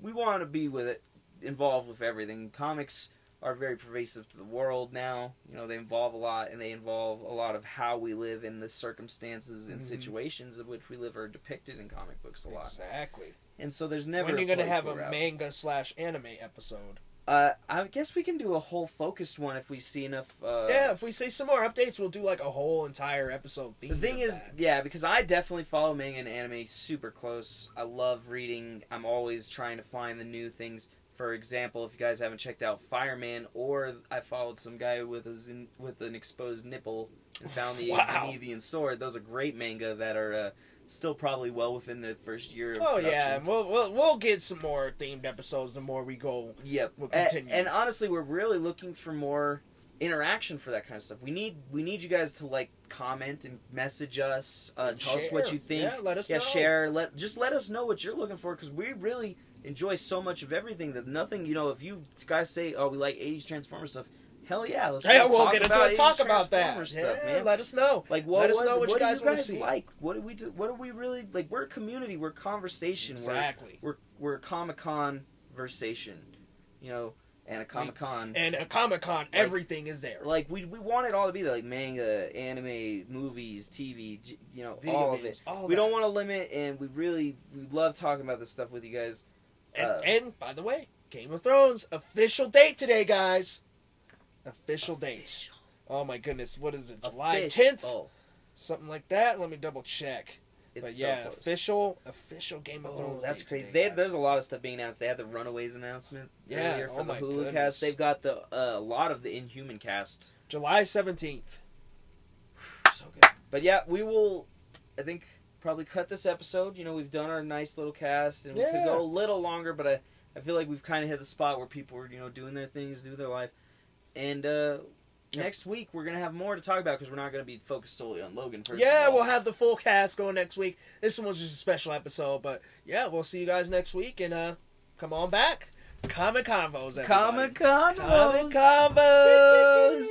we want to be with it involved with everything. Comics are very pervasive to the world now. You know, they involve a lot, and they involve a lot of how we live in the circumstances and Mhm. situations of which we live are depicted in comic books a lot. exactly. And so there's never when you're gonna have a manga slash anime episode? Uh, I guess we can do a whole focused one if we see enough. Uh, yeah, if we see some more updates, we'll do like a whole entire episode. The thing is, that. yeah, because I definitely follow manga and anime super close. I love reading. I'm always trying to find the new things. For example, if you guys haven't checked out Fireman, or I followed some guy with a zin, with an exposed nipple and found the Wow. Zenithian sword. Those are great manga that are uh, still probably well within the first year. Of oh production. yeah, we'll, we'll we'll get some more themed episodes the more we go. Yep. We'll continue. and honestly, we're really looking for more interaction for that kind of stuff. We need we need you guys to like comment and message us, uh, And tell us what you think. Yeah, let us yeah, know. share. Let just let us know what you're looking for because we really enjoy so much of everything that nothing. You know, if you guys say, "Oh, we like '80s Transformer stuff," hell yeah, let's Yeah, we'll talk get into about a talk about that. Stuff, yeah, man. let us know. Like what Let us know it? what you guys do you wanna guys see. like? What do we do? What do we really like? We're a community. We're conversation. We're Exactly. we're we're Comic Con versation, you know, and a Comic Con. And a Comic Con, everything is there. Like we we want it all to be there, like manga, anime, movies, TV, you know, Video all of it. all we that. don't want to limit, and we really we love talking about this stuff with you guys. And, uh, and by the way, Game of Thrones official date today, guys. Official date. Oh my goodness, what is it? July tenth, Oh, something like that. Let me double check. it's but yeah, close. official, official Game of Oh, Thrones. that's crazy. today, They, there's a lot of stuff being announced. They had the Runaways announcement Yeah, earlier for oh the Hulu goodness. cast. They've got the uh, a lot of the Inhuman cast. July seventeenth. So good. But yeah, we will. I think probably cut this episode. You know, we've done our nice little cast, and we could go a little longer, but I, I feel like we've kind of hit the spot where people are, you know, doing their things, do their life, and uh, next week we're gonna have more to talk about because we're not gonna be focused solely on Logan. First Yeah, we'll have the full cast going next week. This one was just a special episode, but yeah, we'll see you guys next week and uh come on back. Comic Convos, everybody. Comic Con. Comic Convos.